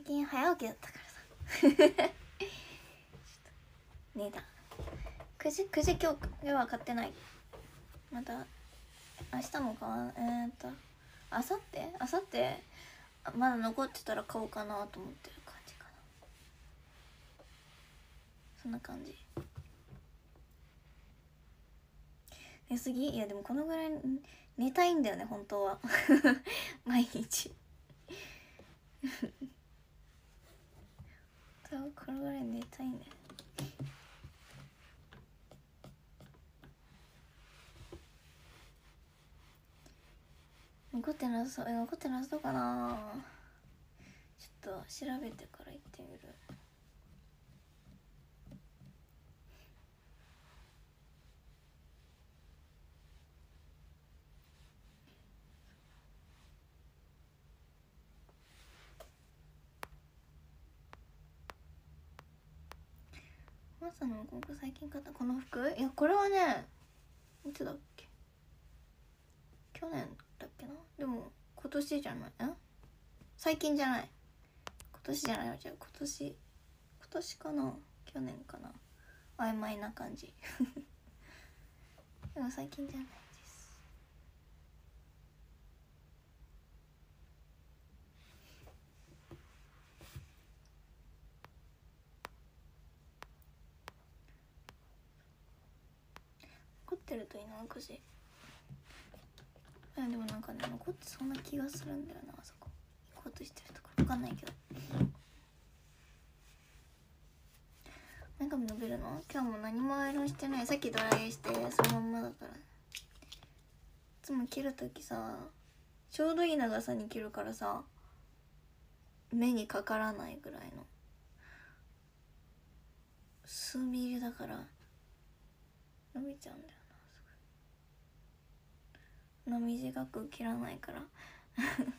最近早起きだったからさ。寝た9時9時今日は買ってない。また明日も買わえー、っとあさってあさってまだ残ってたら買おうかなと思ってる感じかな。そんな感じ。寝すぎ？いやでもこのぐらい寝たいんだよね本当は。毎日多分これぐらい寝たいね。残ってなさそう残ってなさそうかな。ちょっと調べてから行ってみる。さんのここ最近買ったこの服？いやこれはねいつだっけ？去年だっけな？でも今年じゃない？ん最近じゃない。今年じゃないわじゃあ今年今年かな？去年かな？曖昧な感じ。でも最近じゃない。ってるといいなくじ。あでもなんかね残ってそんな気がするんだよなあそこ。行こうとしてるとこ。ろ分かんないけど。目髪伸びるの？今日も何もアイロンしてない。さっきドライしてそのまんまだから。いつも切る時さちょうどいい長さに切るからさ目にかからないぐらいの。数ミリだから伸びちゃうんだよ。な短く切らないから。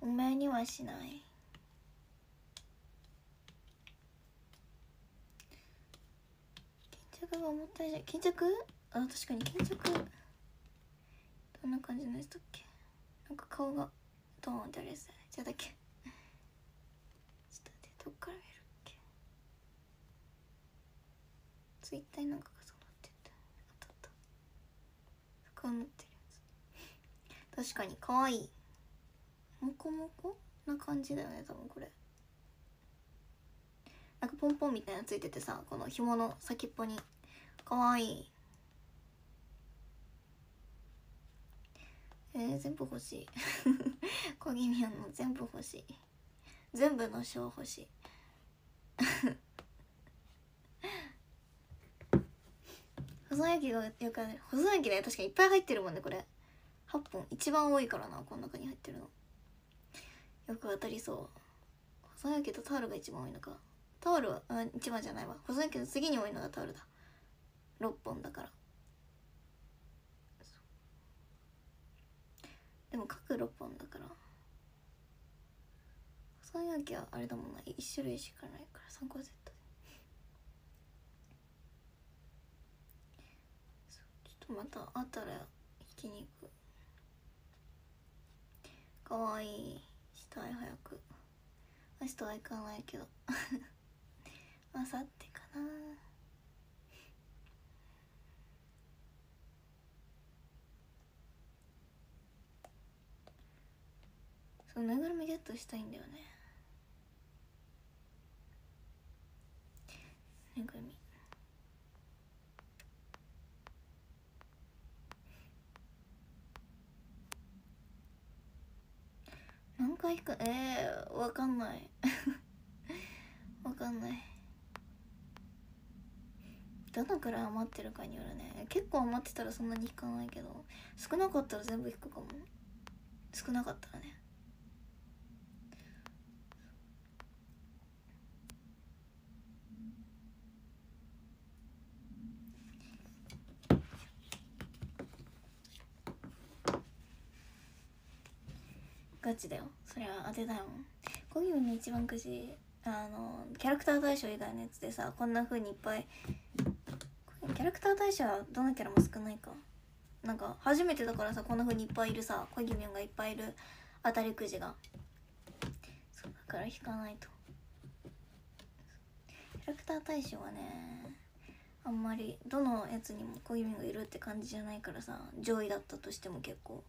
お前にはしない。巾着が重たじゃん巾着？あ確かに巾着。どんな感じのやつだっけ？なんか顔がドーンってあるやつじゃだっけ？ちょっと待ってどっから？見るっけツイッターになんかがそうなっててあったった。こうなってるやつ。確かに可愛い。モコモコな感じだよね多分これ。なんかポンポンみたいなついててさこの紐の先っぽにかわい。いえー、全部欲しい。小気味の全部欲しい。全部の賞欲しい。保存液がよくある保存液ね確かいっぱい入ってるもんねこれ。8本。一番多いからなこの中に入ってるの。よく当たりそう。保存液とタオルが一番多いのか。タオルはあ一番じゃないわ。保存液の次に多いのがタオルだ。6本だから。でも各6本だから。保存液はあれだもんな。1種類しかないから。3個セットでちょっとまたあったらひき肉かわいいしたい早く。明日は行かないけど。あさってかな。そうぬいぐるみゲットしたいんだよね。ぬいぐるみ。何回か？えー、わかんない。わかんない。どのくらい余ってるかによるね。結構余ってたらそんなに引かないけど少なかったら全部引くかも。少なかったらね。ガチだよ。そりゃ当てたいもん。コギミの一番くじあのキャラクター大賞以外のやつでさこんな風にいっぱい。キャラクター大賞はどのキャラも少ないか。なんか初めてだからさこんな風にいっぱいいるさコギミンがいっぱいいる。当たりくじが。そうだから引かないと。キャラクター大賞はねあんまりどのやつにもコギミンがいるって感じじゃないからさ上位だったとしても結構。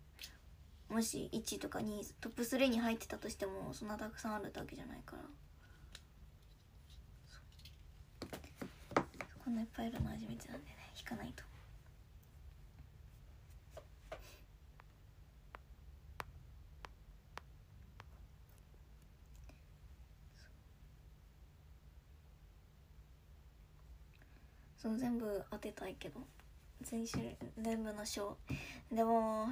もし1とか2トップ3に入ってたとしてもそんなたくさんあるだけじゃないから。こんないっぱいいるの初めてなんでね引かないと。そう。全部当てたいけど。全種類全部の賞でも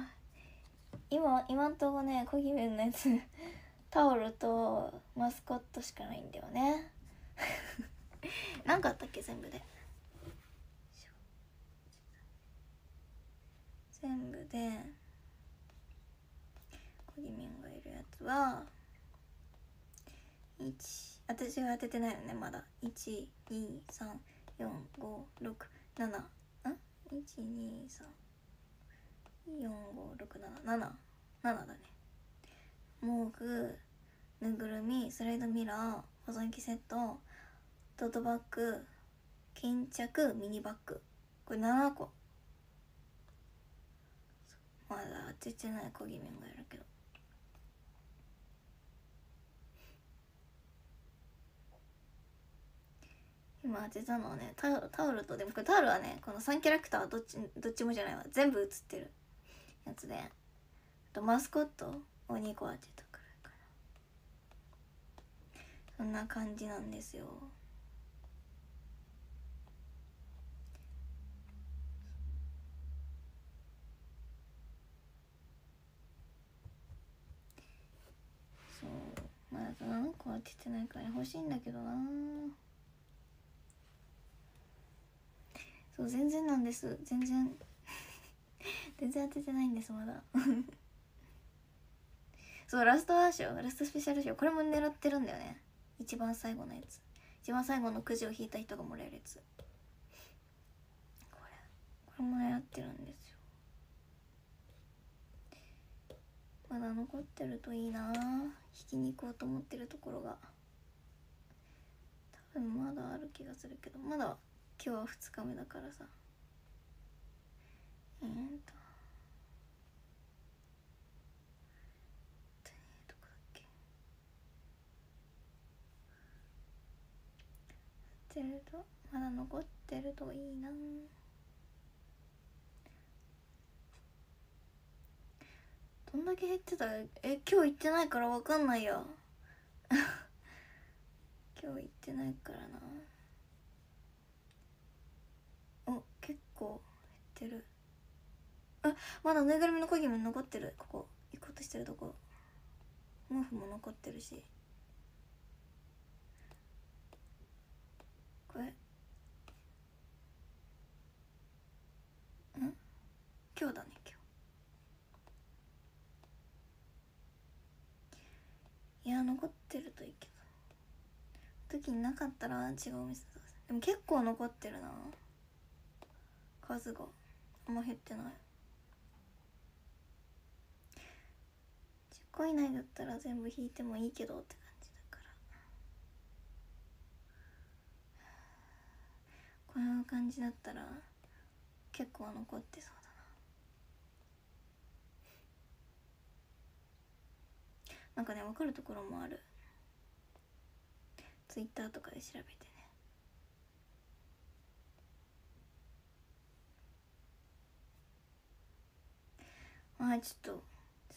今今んとこねコギメンのやつ タオルとマスコットしかないんだよね。何かあったっけ全部で。全部でコギメンがいるやつは1私が当ててないのねまだ。123 4 5 6 7ん？1 2 3 4 5 6 7 7だね。毛具ぬぐるみスライドミラー保存器セットトートバッグ巾着ミニバッグ。これ7個。まだ当ててないコギメンがいるけど。今当てたのはねタオルとでもこれタオルはねこの3キャラクターどっちどっちもじゃないわ。全部写ってる。やつであとマスコットを2個当てたくらいかなそんな感じなんですよ。そう。まだ何個当ててないから欲しいんだけどな。そう全然なんです。全然全然当ててないんですまだ。そうラストアーショー。ラストスペシャル賞これも狙ってるんだよね。一番最後のやつ。一番最後のくじを引いた人がもらえるやつ。これ。これも狙ってるんですよ。まだ残ってるといいな。引きに行こうと思ってるところが。多分まだある気がするけど。まだ今日は2日目だからさ。えー、っとどこだっけってるとまだ残ってるといいなどんだけ減ってたえ今日行ってないから分かんないよ今日行ってないからなお結構減ってるあまだぬいぐるみのコギも残ってる。ここ行こうとしてるとこ。毛布も残ってるし。これ。ん？今日だね今日。いや残ってるといいけど。時になかったら違うお店でも結構残ってるな。数が。あんま減ってない10個以内だったら全部引いてもいいけどって感じだから。この感じだったら結構残ってそうだな。なんかね分かるところもある。ツイッターとかで調べてあちょっと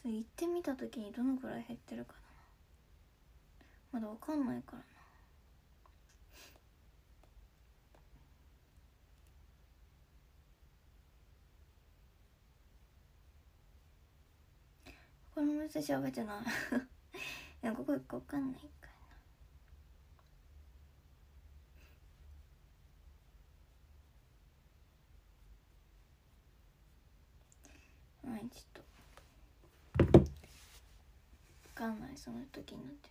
それ行ってみた時にどのくらい減ってるかな。まだわかんないからな。この店調べてない。いやここ行くかわかんないはいちょっと分かんないその時になって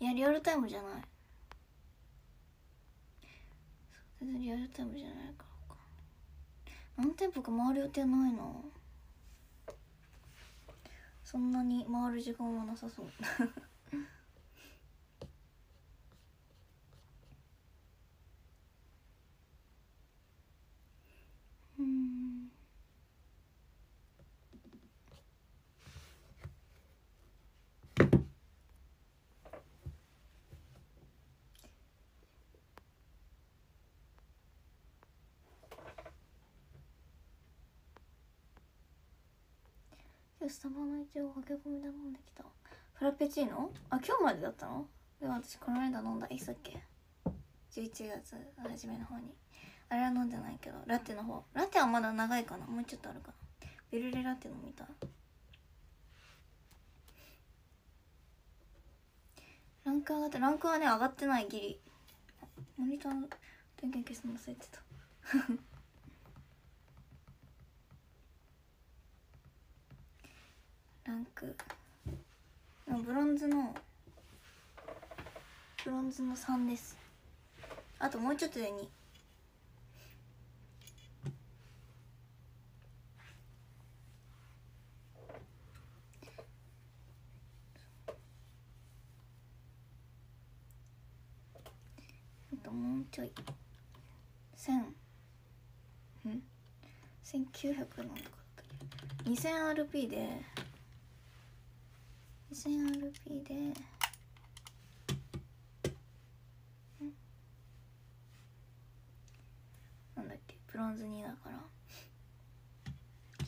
いやリアルタイムじゃない。全然リアルタイムじゃないからか。何店舗か回る予定ないなそんなに回る時間はなさそう。スタバの一応駆け込み頼んできた。フラペチーノ？あ今日までだったの？でも私この間飲んだ。いつだっけ？11月初めの方に。あれは飲んでないけど。ラテの方。ラテはまだ長いかな。もうちょっとあるかな。ベルレラテ飲みたランク上がってランクはね上がってないギリ。モニターの電源消すの忘れてた。ランクブロンズのブロンズの3です。あともうちょっとで2あともうちょい。1000ん？1900なんとかった 2000RP で 2000RP で。ん。なんだっけ？ブロンズ2だから。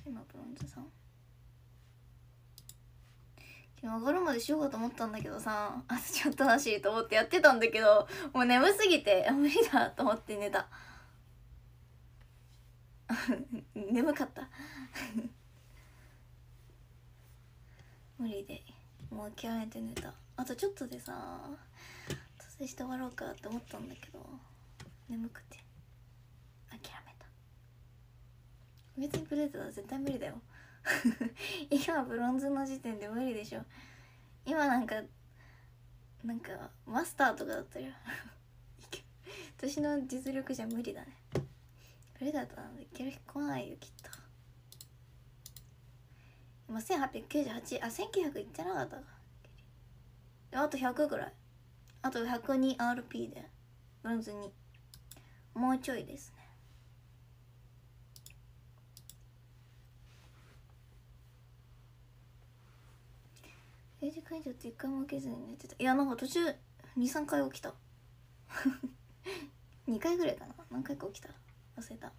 今ブロンズ3昨日上がるまでしようかと思ったんだけどさ。あちょっとらしいと思ってやってたんだけどもう眠すぎて無理だと思って寝た。眠かった。無理で。もう諦めて寝た。あとちょっとでさ達成して終わろうかって思ったんだけど眠くて。諦めた。別にプレートは絶対無理だよ。今ブロンズの時点で無理でしょ。今なんかなんかマスターとかだったよ。私の実力じゃ無理だね。プレダターいける日来ないよきっと。1898あ1900いってなかったか。あと100ぐらい。あと 102RP でブロンズにもうちょいですね。0時解除って一回も受けずに寝てた。いやなんか途中23回起きた。2回ぐらいかな。何回か起きた。忘れた。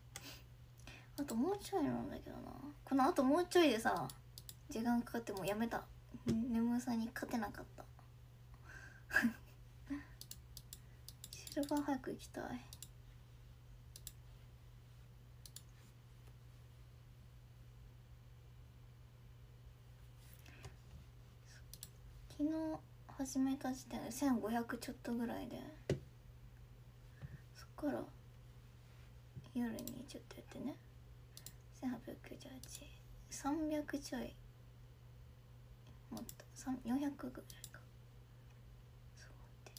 あともうちょいなんだけどな。このあともうちょいでさ時間かかってもやめた。眠さに勝てなかった。シルバー早く行きたい。昨日始めた時点で1500ちょっとぐらいで。そっから夜にちょっとやってね。1898 300ちょいもっと400ぐらいか。そうって。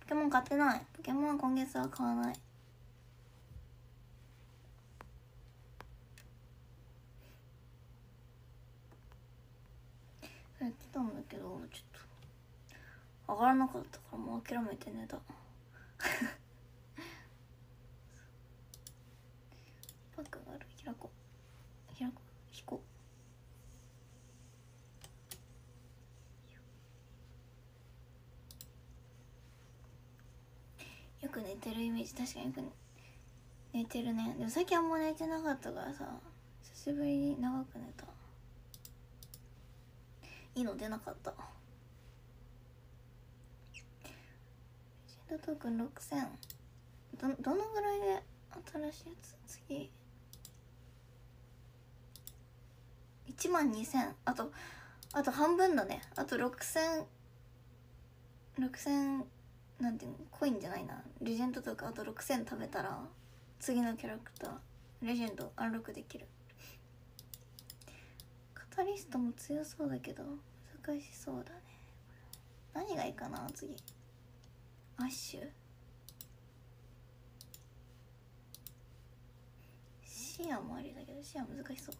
ポケモン買ってない。ポケモンは今月は買わない。やってたんだけどちょっと上がらなかったからもう諦めて寝た。パックがある。開こう。開こう引こうよく寝てるイメージ。確かによく寝てるね。でも最近あんま寝てなかったからさ久しぶりに長く寝た。いいの出なかった。シードトークン6000どどのぐらいで新しいやつ？次。1万2000あとあと半分だね。あと6000 6000なんていうのコインじゃないな。レジェンドとかあと6000食べたら次のキャラクターレジェンドアンロックできる。カタリストも強そうだけど難しそうだね。何がいいかな次。アッシュ。シアもありだけどシア難しそう。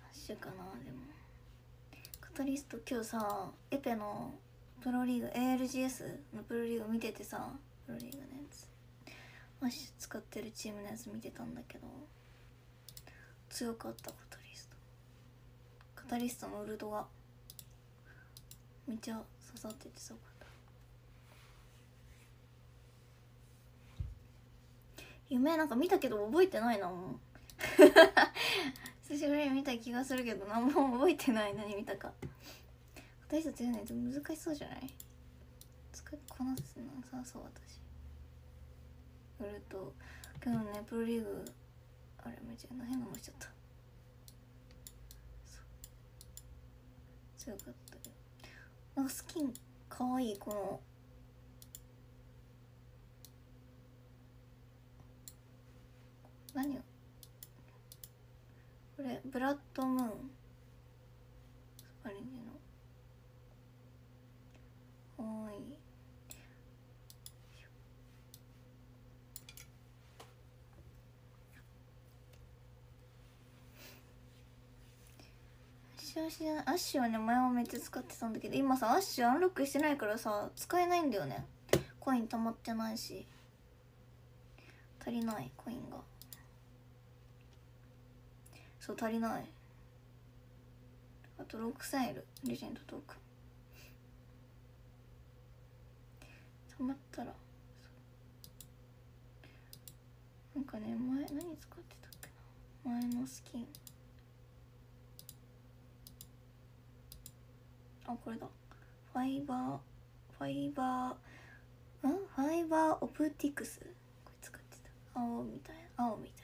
ハッシュかなでも。カタリスト今日さエペのプロリーグ ALGS のプロリーグ見ててさプロリーグのやつ。アッシュ使ってるチームのやつ見てたんだけど強かったカタリスト。カタリストのウルトが。めっちゃ刺さっててさ夢なんか見たけど覚えてないなもう。久しぶりに見た気がするけど何も覚えてない何見たか。私たちやるの難しそうじゃない？使いこなすのさそう私。ウルト。今日のねプロリーグあれめっちゃ変なもんしちゃった。強かったけどなんかスキンかわいいこの。何よこれブラッドムーン。スパリンジの。おーい。アッシュアッシュはね前はめっちゃ使ってたんだけど今さアッシュアンロックしてないからさ使えないんだよね。コイン溜まってないし。足りないコインが。そう足りない。あと6歳いる。レジェンドトーク。溜まったら。なんかね前何使ってたっけな。前のスキン。あこれだ。ファイバー。ファイバー。ん？ファイバーオプティクス？これ使ってた。青みたいな。青みたいな。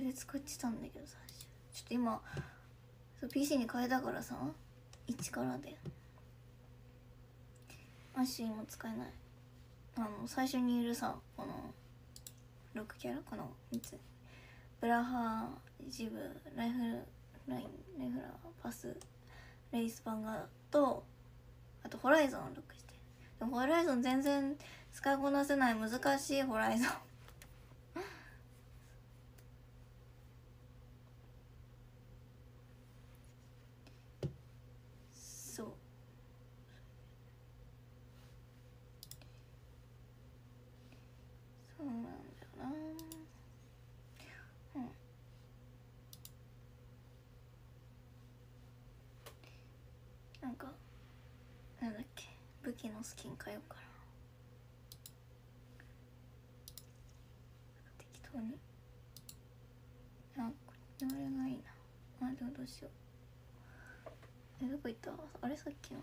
で使ってたんだけどさちょっと今そう PC に変えたからさ一からで。アッシュ今使えない。あの最初にいるさこの6キャラ？この3つ。ブラハージブライフルラインライフラーパスレイスバンガーとあとホライゾンをロックして。でもホライゾン全然使いこなせない難しいホライゾンそうそうなんだよなうんなんかなんだっけ武器のスキン変えようかな適当にあこれがいいなあでもどしようえどこ行った？あれさっきの。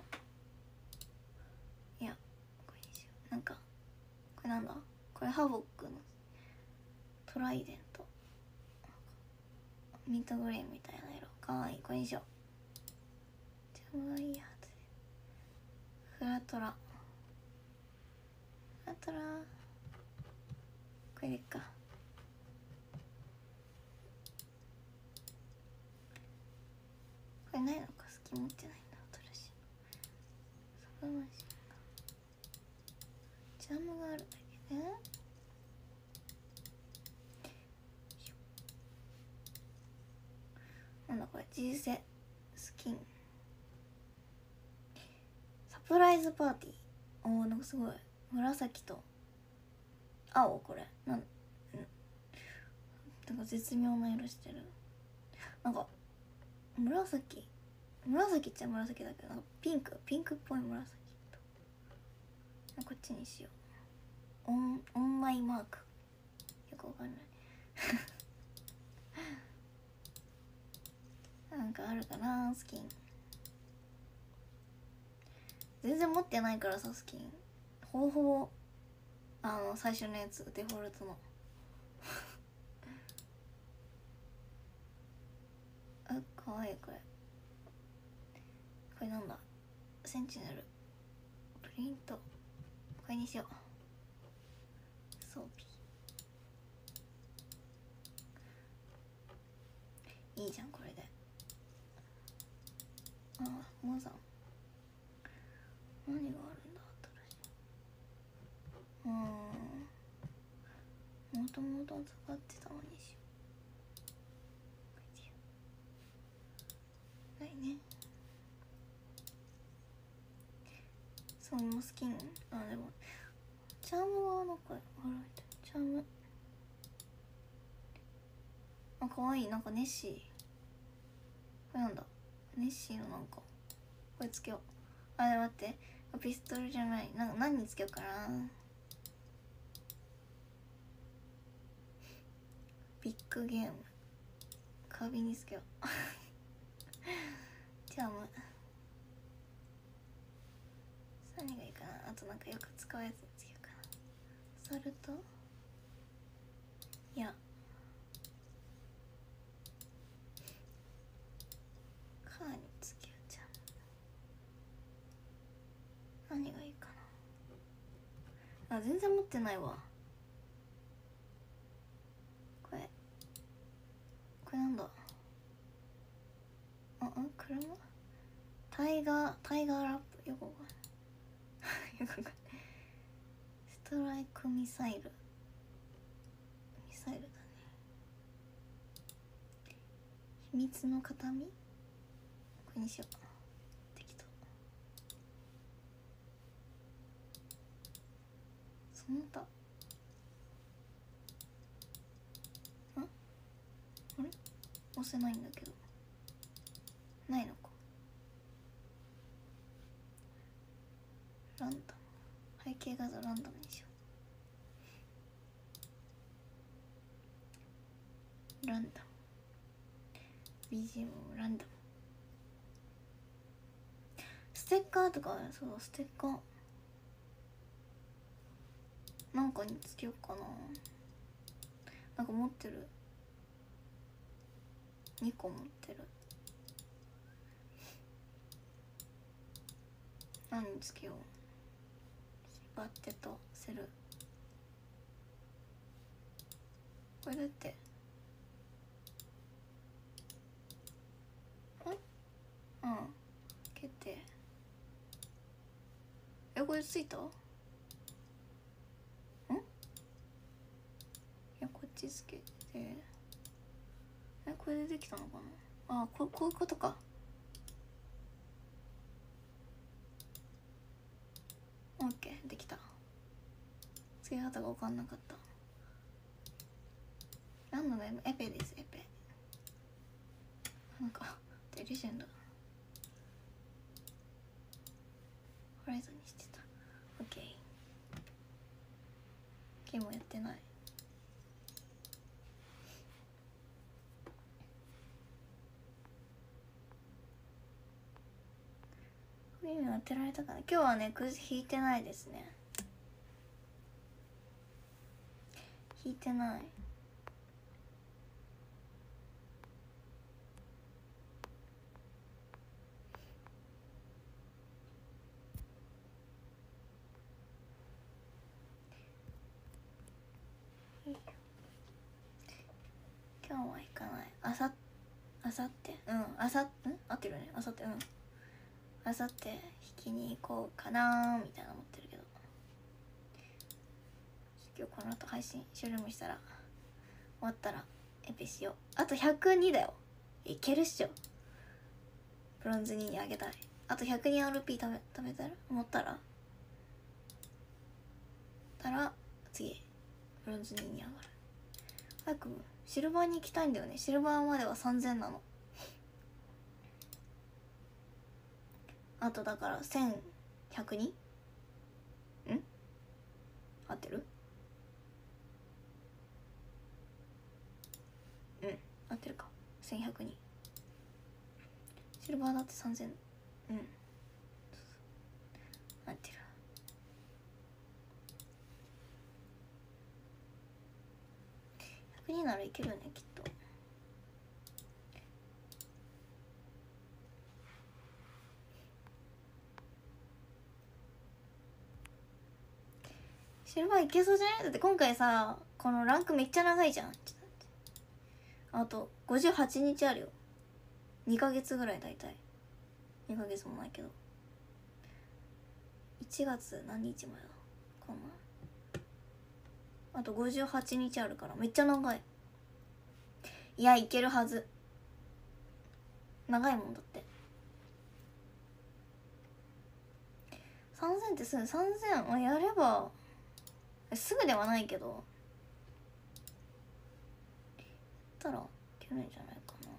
いやこれにしよう。なんかこれなんだ？これハボックのトライデント。ミントグリーンみたいな色。かわいい。これにしよう。ちょうどいいやつフラトラ。フラトラ。これでいっかこれないのか好き持ってないんだ新しいサブマシンがジャムがあるだけねなんだこれ人生スキンサプライズパーティー。おーなんかすごい。紫と青これ。なんなんか絶妙な色してる。なんか紫。紫っちゃ紫だけどピンクピンクっぽい紫。とこっちにしよう。オンオンマイマーク。よくわかんない。なんかあるかなスキン。全然持ってないからさスキン。ほぼほぼあの最初のやつ。デフォルトの。あかわいいこれ。れなんだ？センチネル。プリント。これにしよう。装備いいじゃんこれで。ああモザン。何があるんだ？新しい。うん。もともと使ってたのにそう今スキンあでも。チャームはなんかある。チャーム。あ可愛い。なんかネッシー。これなんだ。ネッシーのなんか。これつけよう。あで待って。ピストルじゃない。なんか何につけようかな。ビッグゲーム。壁につけよう。じゃあもう何がいいかな？あとなんかよく使うやつにつけようかな。サルト？いや。カーにつけようじゃあ何がいいかな？あ全然持ってないわ。これ。これなんだ？ああ車？タイガータイガーラップ？よくわかんない。ストライクミサイル。ミサイルだね。秘密の形見？これにしようかな。適当。その他。あれ？押せないんだけど。ないのか。ランダム。背景画像ランダムにしようランダム。BGM もランダムステッカーとかそうステッカー。なんかにつけようかな。なんか持ってる。2個持ってる。何につけよう。バッテとセルこれだって。んうん。決定。えこれついた？ん？いやこっちつけて。えこれでできたのかな？あここういうことか。オッケーできた。付け方が分かんなかった。何のゲームエペですエペ。なんかデリジェンド。ホライゾンにしてた。オッケー。ゲームやってない。耳当てられたかな今日はねくじ引いてないですね。引いてない。今日は行かない。あさあさって？うん。あさん？合ってるね。あさって。うん。あさって引きに行こうかなみたいな思ってるけど。今日この後配信終了もしたら終わったらエペしよう。あと102だよ。いけるっしょ。ブロンズ2にあげたい。あと 102RP 食べ食べたら思ったら？たら次ブロンズ2に上がる。早くシルバーに行きたいんだよね。シルバーまでは3000なの。あとだから1102ん？合ってる？うん合ってるか。1102シルバーだって3000うん。合ってる。102ならいけるねきっとシルバーいけそうじゃないだって今回さこのランクめっちゃ長いじゃん。あと58日あるよ。2ヶ月ぐらい大体2ヶ月もないけど。1月何日前だこのあと58日あるからめっちゃ長い。いやいけるはず。長いもんだって。3000ってすぐ3000あやればすぐではないけどやったらいけるんじゃないかな。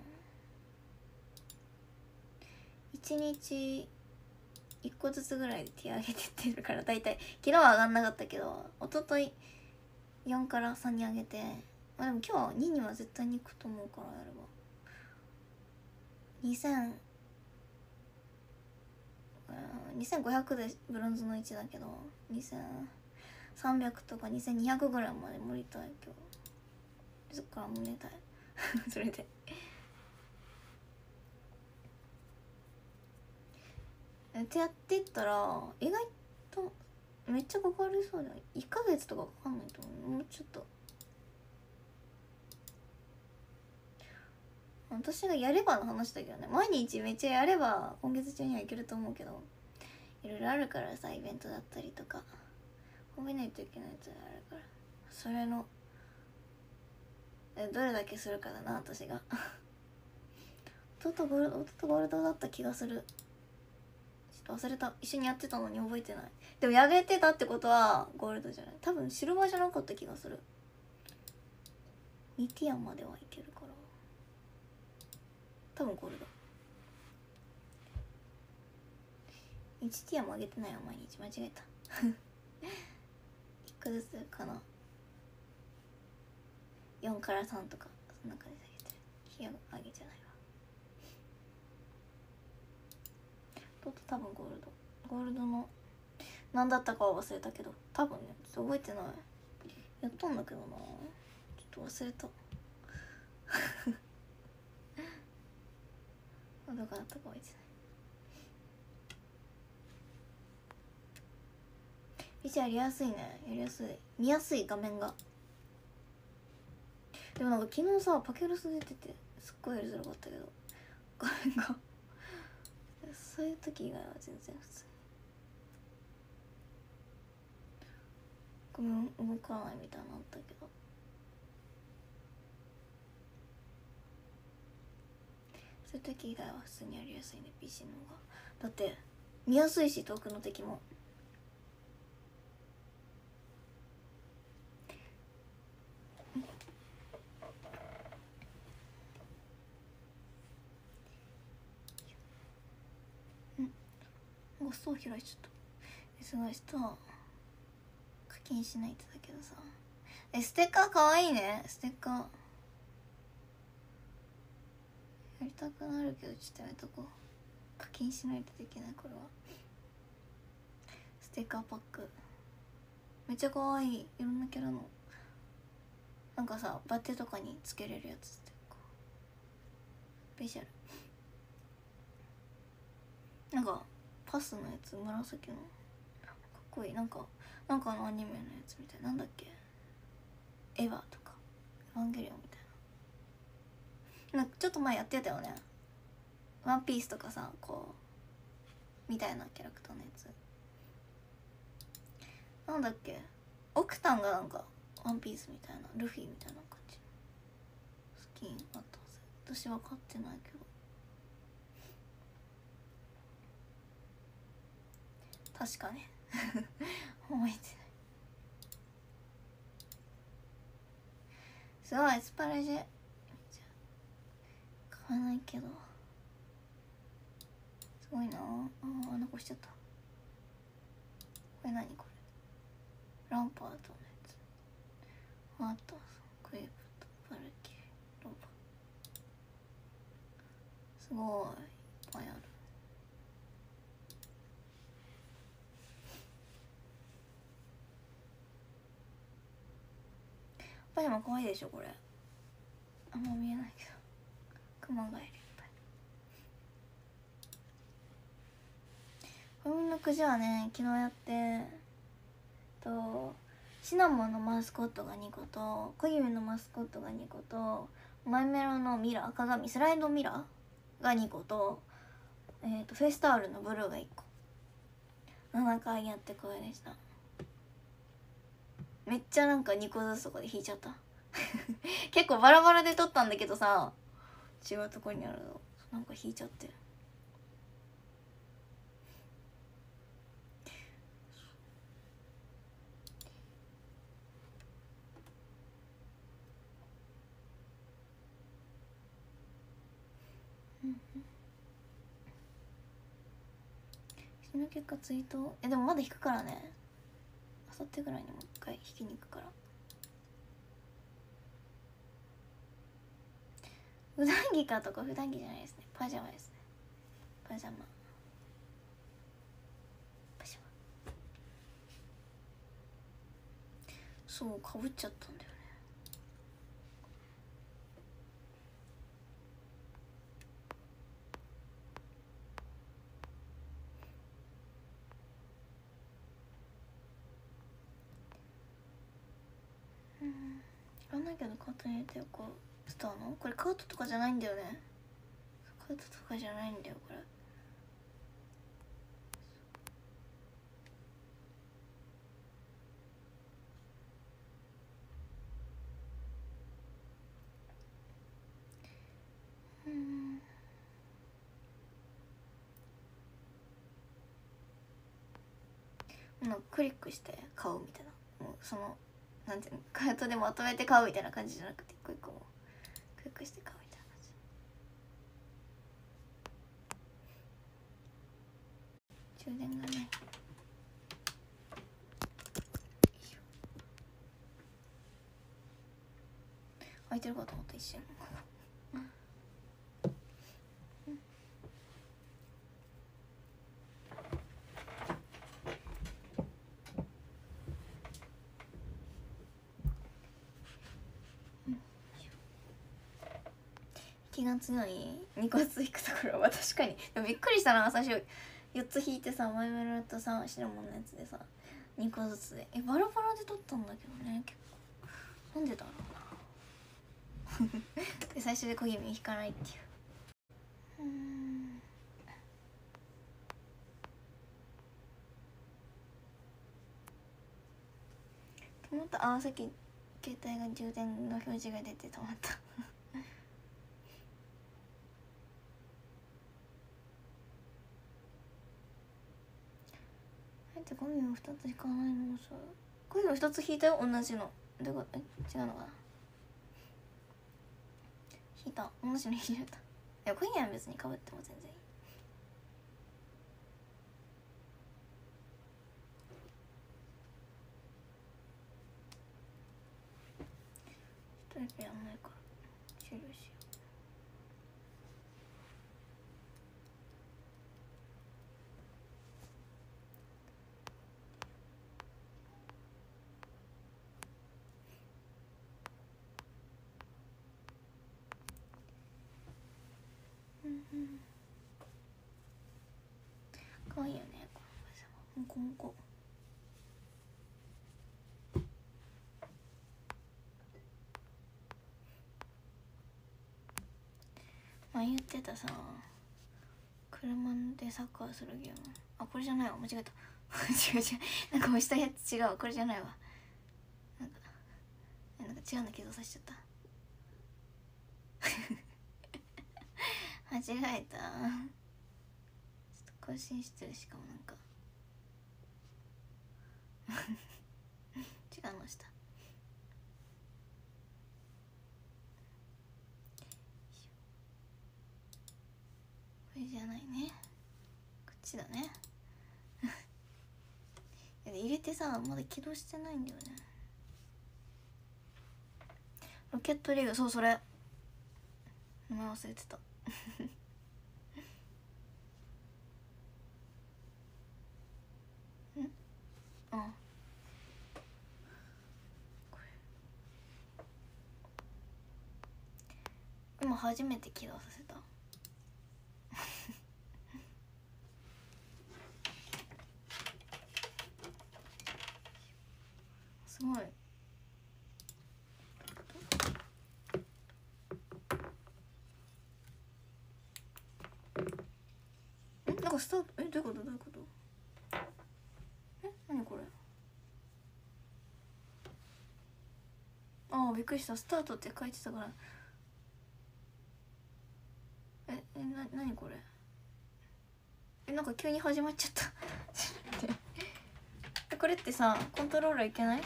1日1個ずつぐらいで手上げてってるから大体昨日は上がんなかったけど一昨日4から3に上げてまあでも今日は2には絶対に行くと思うからやれば。2000 2500でブロンズの1だけど2000 300とか2200ぐらいまで盛りたい今日。そっからもう寝たい。それで。ってやってったら意外とめっちゃかかりそうだ1ヶ月とかかかんないと思う。もうちょっと。私がやればの話だけどね。毎日めっちゃやれば今月中にはいけると思うけど。いろいろあるからさイベントだったりとか。褒めないといけないやつがあるから。それのどれだけするかだな私が。弟ゴールド弟ゴールドだった気がする。ちょっと忘れた。一緒にやってたのに覚えてない。でもやげてたってことはゴールドじゃない。多分シルバーじゃなかった気がする。2ティアまではいけるから。多分ゴールド。1ティアも上げてないよ毎日。間違えた。1個ずつかな。4から3とかそんな感じで上げてる。日上げじゃないわ。と多分ゴールド。ゴールドの何だったかは忘れたけど多分ねちょっと覚えてない。やったんだけどな。ちょっと忘れた。ど こだったか覚えてない。一応やりやすいね。やりやすい。見やすい画面が。でもなんか昨日さパケロス出ててすっごいやりづらかったけど。画面が。そういう時以外は全然普通ごめん動かないみたいになったけど。そういう時以外は普通にやりやすいね PC の方が。だって見やすいし遠くの敵も。ごそう開いちゃった。すごい人課金しないとだけどさ。えステッカーかわいいね。ステッカー。やりたくなるけどちょっとやめとこう。課金しないとできないこれは。ステッカーパック。めっちゃかわいい。いろんなキャラの。なんかさバッテとかにつけれるやつステッカースペシャル。なんかパスのやつ紫の。かっこいい。なんかなんかのアニメのやつみたいな。んだっけ？エヴァとか。エヴァンゲリオンみたいな。なんかちょっと前やってたよね。ワンピースとかさこうみたいなキャラクターのやつ。なんだっけ？オクタンがなんかワンピースみたいな。ルフィみたいな感じ。スキンあったはず私は買ってないけど。確かね覚えてない。すごいスパレジ。ェ買わないけど。すごいな。ああ残しちゃった。これ何これ。ランパートのやつ。あったクエープとバルキリロバ。すごいいっぱいあるパジャマ可愛いでしょこれ。あんま見えないけど。熊がいるいっぱい。コンビニのくじはね昨日やってとシナモンのマスコットが2個とコギメのマスコットが2個とマイメロのミラー鏡スライドミラーが2個と,、えーと、フェスタオルのブルーが1個。7回やってこれでした。めっちゃなんか2個ずつとかで引いちゃった。結構バラバラで撮ったんだけどさ違うところにあるの。なんか引いちゃって。その結果ツイート？えでもまだ引くからね。さってぐらいにもう一回引きに行くから。普段着かとか普段着じゃないですね。パジャマですね。パジャマ。パジャマ。そうかぶっちゃったんだよらないけどカートに入れてよこうスターの？これカートとかじゃないんだよね。カートとかじゃないんだよこれ。うん。なんかクリックして買うみたいな。もうそのなんていうのカートでまとめて買うみたいな感じじゃなくて一個一個も。うクリックして買うみたいな感じ。充電がないよいしょ。開いてるかと思った一瞬。気が強い2個ずつ引くところは確かに。でもびっくりしたな。最初4つ引いてさマイメロとさシナモンのやつでさ2個ずつで。えバラバラで取ったんだけどね結構。なんでだろうな。で最初で小指引かないっていう。うん。止まったあさっき携帯が充電の表示が出て止まった。ってゴミを2つ引かないのさゴミを2つ引いたよ同じのどういうことえ違うのかな引いた同じの引いちゃったいやゴミは別にかぶっても全然いい一人でやんないから終了しよううんうんかわいいよねこのパジャマもこもこ前言ってたさ車でサッカーするゲーム。あこれじゃないわ。間違えた。違う違う。なんか押したやつ違うこれじゃないわ。なんかなんか違うの起動させちゃった。間違えた。ちょっと更新してるしかもなんか。違うのしたこれじゃないね。こっちだね。入れてさまだ起動してないんだよね。ロケットリーグそうそれ。名前忘れてたんあこ今初めて起動させた。すごい。なんかスタートえどういうこと？どういうこと？え何これ？ああびっくりした。スタートって書いてたからええな何これ？えなんか急に始まっちゃった。えこれってさコントローラーいけない？ち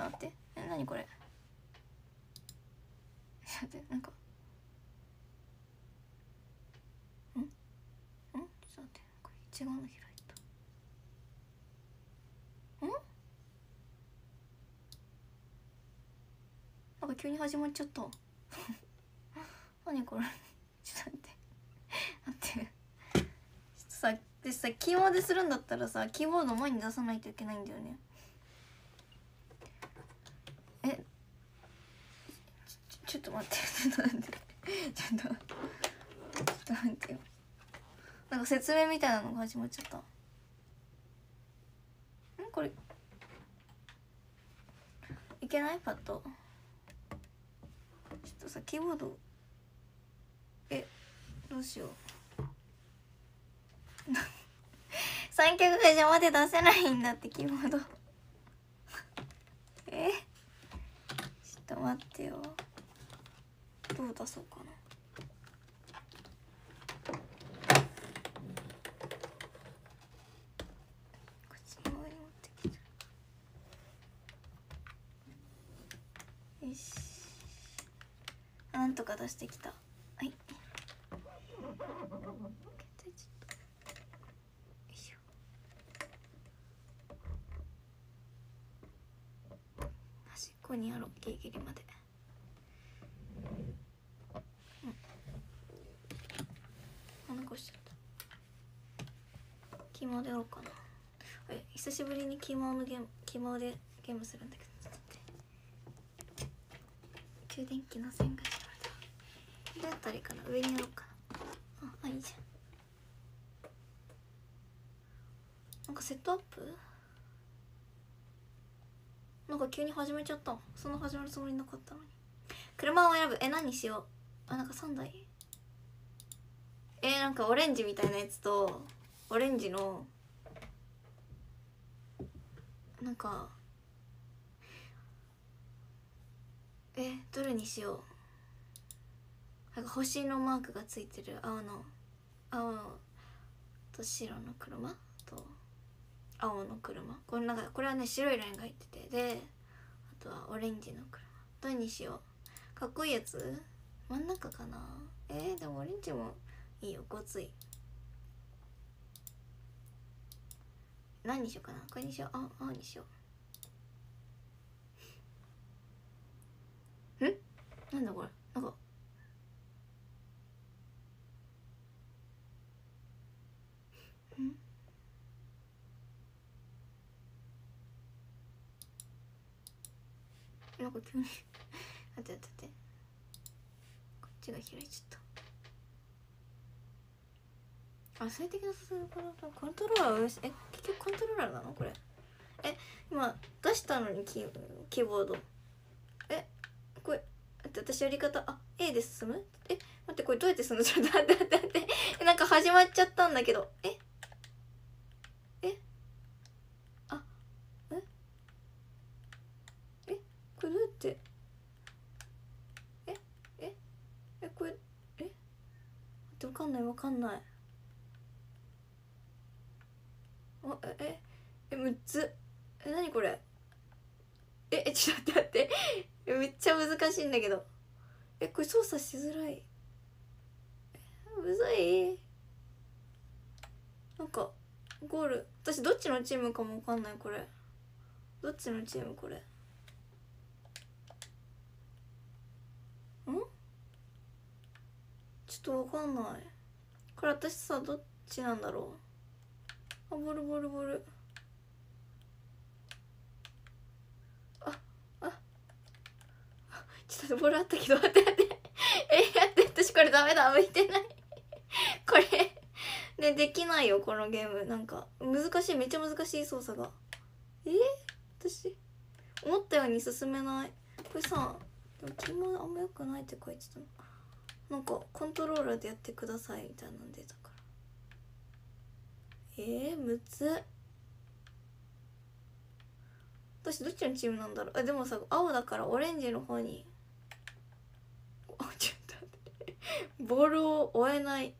ょっと待って。え何これ？ちょっと待ってなんか。ん？ん？ちょっと待ってこれ違うの開いた。ん？なんか急に始まっちゃった。何これちょっと待って待ってちょっとでさキーワードするんだったらさキーボード前に出さないといけないんだよね。えちょちょっと待って。ちょっと待って。ちょっとちょっと待って。よなんか説明みたいなのが始まっちゃった。ん？これ。いけない？パッドちょっとさキーボード。えどうしよう。三脚が邪魔で出せないんだってキーボード。え？ちょっと待ってよ。どう出そうかな。こっち側に持ってきてよし。なんとか出してきたはい携帯ちょっとよいしょ端っこにやろうギリギリまで。うん。あ残しちゃった。キーマでやろうかな。久しぶりにキーマのゲームキーマでゲームするんだけどちょっと待って。給電気の線が邪魔だどうやったらいいかな。上にやろうかな。ああいいじゃん。なんかセットアップ？なんか急に始めちゃった。そんな始まるつもりなかったのに。車を選ぶ。え何にしよう。あなんか3台。えー、なんかオレンジみたいなやつとオレンジのなんかえどれにしよう。なんか星のマークがついてる。青の青と白の車？青の車。これなんかこれはね白いラインが入ってて。であとはオレンジの車。どれにしよう。かっこいいやつ。真ん中かな。えー、でもオレンジもいいよ。ごつい。何にしようかな。これにしよう。あ青にしよう。ん？なんだこれ。なんかんなんか急に。待って待ってって。こっちが開いちゃった。あ最適なさせるからコントローラーえ結局コントローラーなの？これ。え今出したのにキーキーボード。えこれ待って私やり方。あ A で進む？え待ってこれどうやって進む？ちょっと待って待って待って。なんか始まっちゃったんだけど。えあええこれどうやってえええこれえ待ってわかんないわかんない。あえええ6つ。え何これ。ええちょっと待って待って。めっちゃ難しいんだけど。えこれ操作しづらい。えむずい。なんかゴール。私どっちのチームかもわかんないこれ。どっちのチームこれ。ん？ちょっとわかんない。これ私さどっちなんだろう？あボルボルボル。ああちょっとボルあったけど待って待って。えやって私これダメだ向いてない。これねできないよこのゲーム。なんか難しいめっちゃ難しい操作が。え？ー、私思ったように進めない。これさでも気もあんま良くないって書いてたの。なんかコントローラーでやってくださいみたいなんでだから。えー、むずっ私どっちのチームなんだろう？あでもさ青だからオレンジの方に。あ ちょっと待って。ボールを追えない。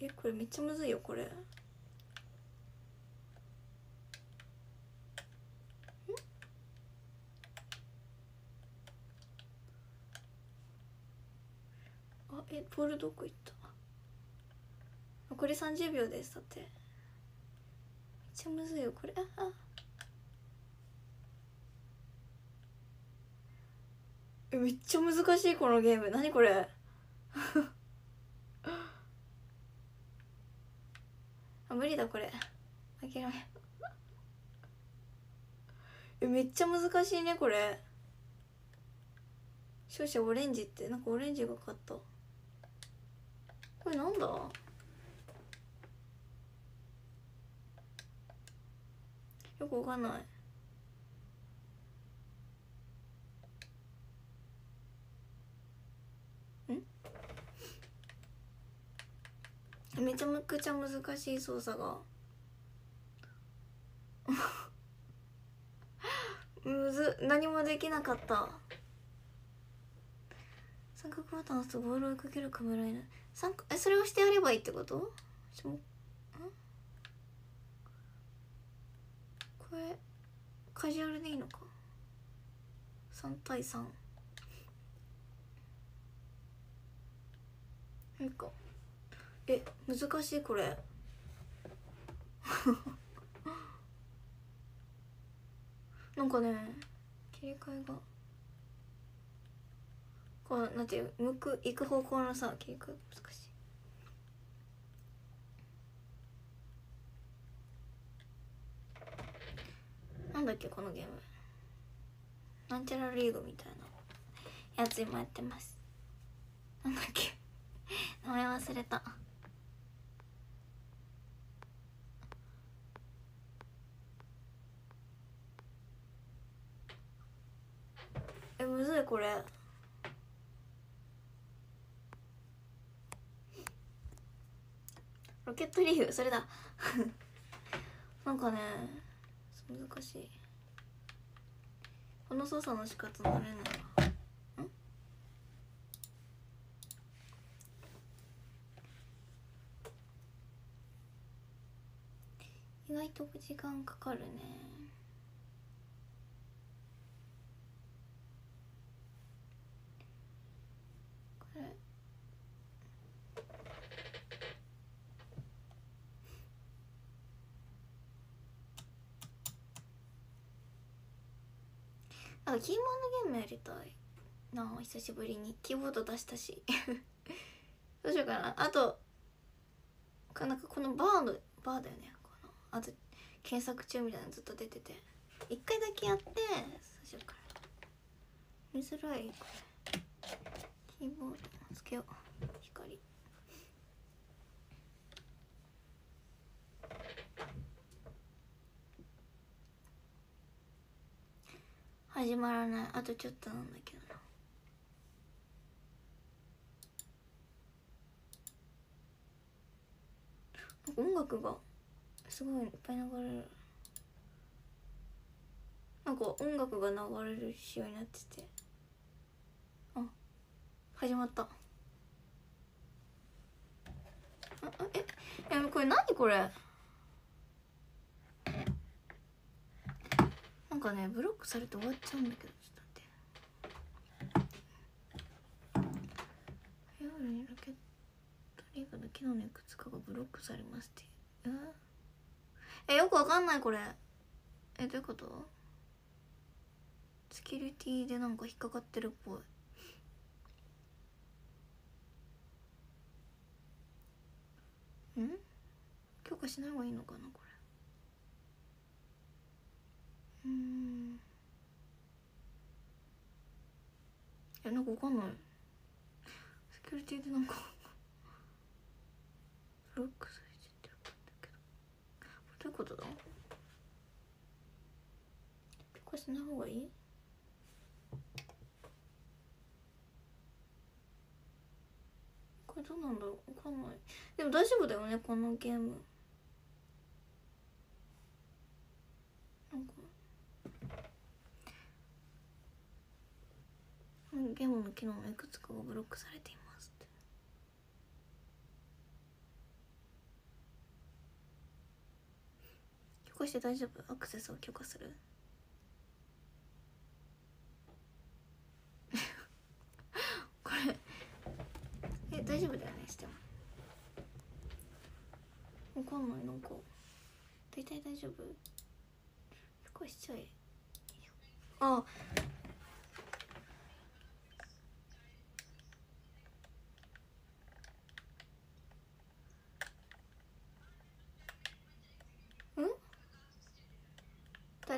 えこれめっちゃむずいよこれ。あえボールどこ行った？残り30秒ですだって。めっちゃむずいよこれ。ああ。えめっちゃ難しいこのゲーム。何これ？あ無理だこれ。諦めえめっちゃ難しいねこれ。勝者オレンジって。なんかオレンジが勝った。これなんだ？よくわかんない。めちゃくちゃ難しい操作が。むず何もできなかった。三角ボタンを押すとボールを追いかけるカメラになる。三えそれをしてやればいいってこと？これカジュアルでいいのか？3対3いいか。え難しいこれ。なんかね切り替えが。こうなんていう向く行く方向のさ切り替えが難し。いなんだっけこのゲーム。なんちゃらリーグみたいなやつ今やってます。なんだっけ。名前忘れた。えむずいこれ。ロケットリーフそれだ。なんかね難しい。この操作の仕方慣れないん？意外と時間かかるねこれあキーボードゲームやりたいなあ久しぶりに。キーボード出したし。どうしようかな。あとかなんかこのバーのバーだよね。このあと検索中みたいなのずっと出てて。一回だけやってそうしようかな。見づらいこれ。キーボードつけよう。光。始まらない。あとちょっとなんだけどな。音楽がすごいいっぱい流れる。なんか音楽が流れる仕様になってて。あ始まった。あええこれ何これ？なんかねブロックされて終わっちゃうんだけどちょっと待って。夜にロケットリーグの機能のいくつかがブロックされますってええよくわかんないこれ。えどういうこと？セキュリティでなんか引っかかってるっぽい。ん？許可しない方がいいのかなこれ。うん。えなんかわかんない。セキュリティでなんかロックされちゃってるんだけど。どういうことだ？許可しない方がいい？これどうなんだろう？わかんない。でも大丈夫だよねこのゲームなんかゲームの機能のいくつかがブロックされていますって。許可して大丈夫？アクセスを許可する？これえ大丈夫だよねしてもわかんないなんか。大体大丈夫？許可しちゃえ。あ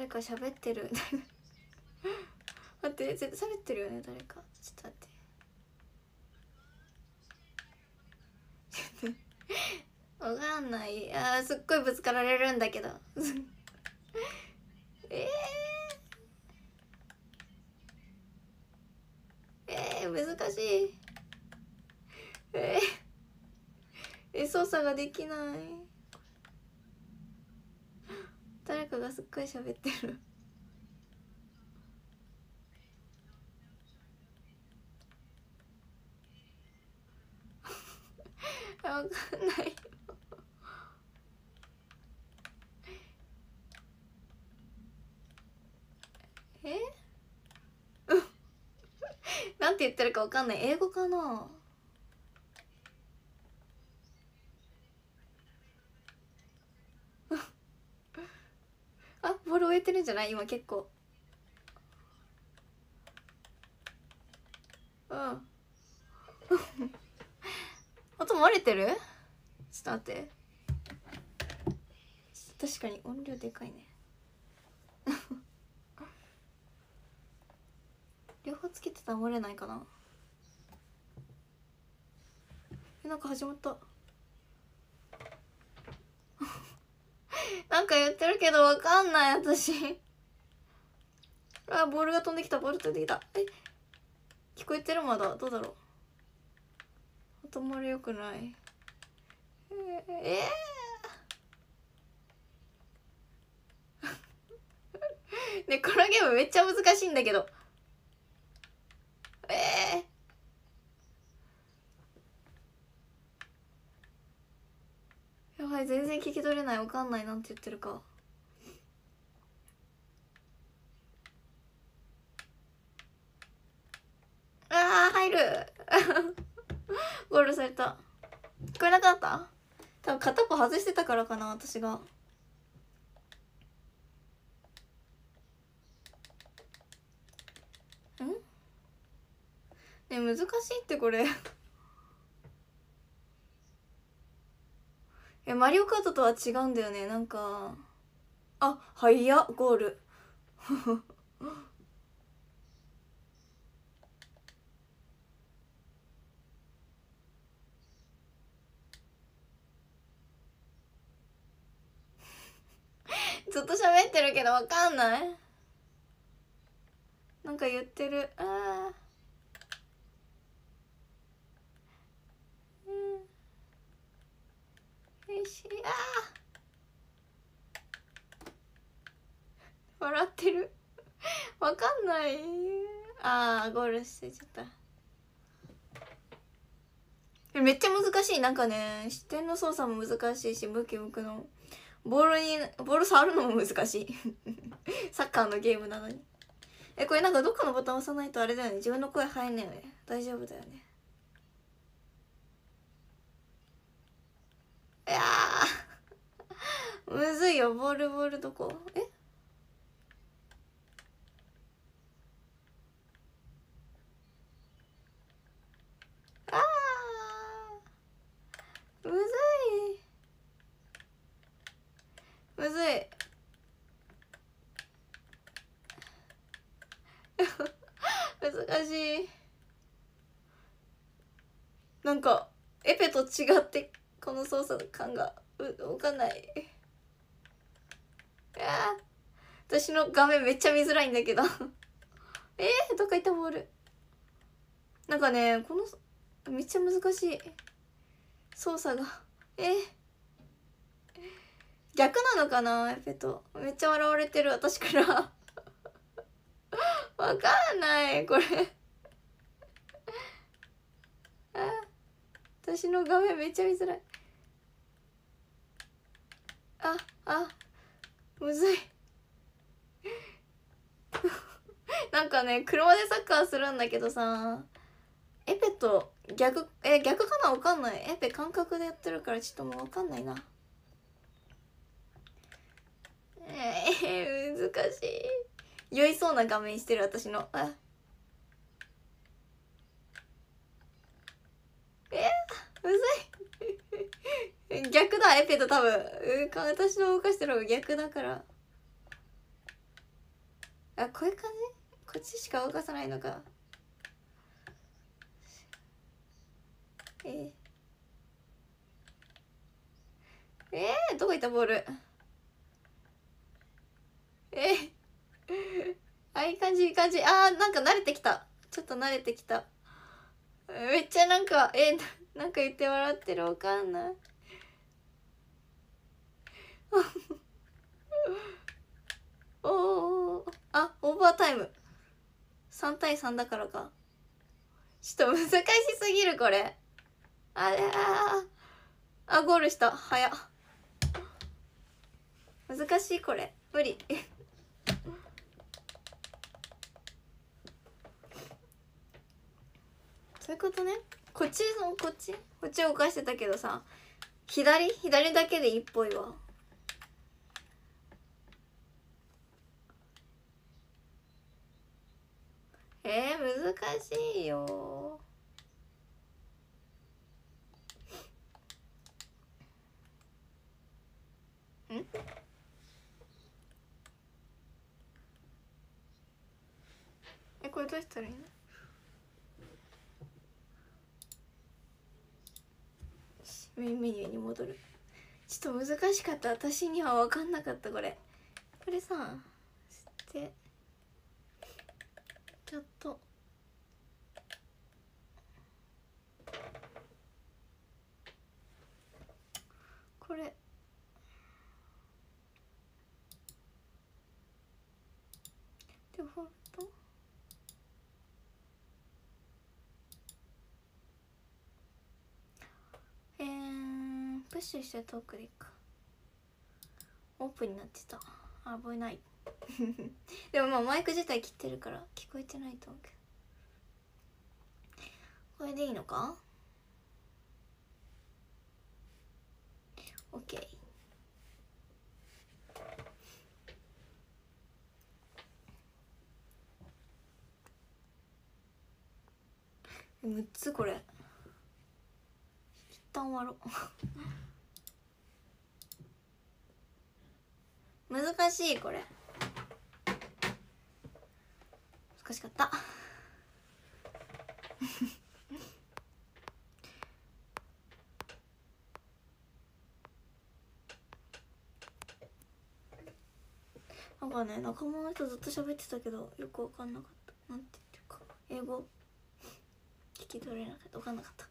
誰か喋ってる。待って絶喋ってるよね誰か。ちょっと待って。わかんない。あーすっごいぶつかられるんだけど。えー、えー、難しい。えー、え操作ができない。誰かがすっごい喋ってる。わかんない。え？なんて言ってるかわかんない。英語かなあボール終えてるんじゃない？今結構。うん。音漏れてる？ちょっと待って。確かに音量でかいね。両方つけてたら漏れないかな。えなんか始まった。なんか言ってるけどわかんない私。あボールが飛んできたボール飛んできた。え聞こえてるまだ。どうだろう。音漏れよくない。えー、えー。ねこのゲームめっちゃ難しいんだけど。ええー、やばい全然聞き取れないわかんないなんて言ってるか。あー入る。ゴールされた。聞こえなかった？多分片っぽ外してたからかな私が。ん？ね難しいってこれ。えマリオカートとは違うんだよね。なんかあ早っゴール。ずっと喋ってるけどわかんない。なんか言ってる。あー。うんよしあ笑ってる。わかんない。あーゴールしてちゃった。めっちゃ難しい。なんかね視点の操作も難しいし向き向くの。ボールにボール触るのも難しい。サッカーのゲームなのに。えこれなんかどっかのボタン押さないとあれだよね。自分の声入んないよね。大丈夫だよね。いやむずいよボールボールどこ？え？あむずい。むずい。難しい。なんかエペと違ってこの操作感がうわかない。いや私の画面めっちゃ見づらいんだけど。えー、どっか行ったボール。なんかねこのめっちゃ難しい。操作が。え逆なのかなエペと。めっちゃ笑われてる私から。わかんないこれ。あ私の画面めっちゃ見づらい。ああむずい。なんかね車でサッカーするんだけどさエペと逆え逆かな？わかんない。エペ感覚でやってるからちょっともうわかんないな。えー、難しい。酔いそうな画面してる私の。あ。えむずい。逆だエペと多分。私の動かしてる方が逆だから。あこういう感じ？こっちしか動かさないのか。えー、えー、どこ行ったボール？えー、あいい感じいい感じ。あーなんか慣れてきた。ちょっと慣れてきた。めっちゃなんかえー、なんか言って笑ってるわかんない。おおあオーバータイム。3対3だからか。ちょっと難しすぎるこれ。あれあゴールした。早難しいこれ。無理。そういうことね。こっちのこっち。こっち動かしてたけどさ。左？左だけでいいっぽいわ。えー、難しいよ。ん？えこれどうしたらいいの？メインメニューに戻る。ちょっと難しかった。私には分かんなかったこれ。これさして。ちょっと。これ。デフォルト？えー、プッシュしてトークでいいか。オープンになってた。危ない。でもまあマイク自体切ってるから聞こえてないと思うけど。これでいいのか ?OK 6つこれ。一旦終わろう。難しいこれ。難しかった。なんかね仲間の人ずっと喋ってたけどよく分かんなかった。なんて言ってるか。英語。聞き取れなかった。分かんなかった。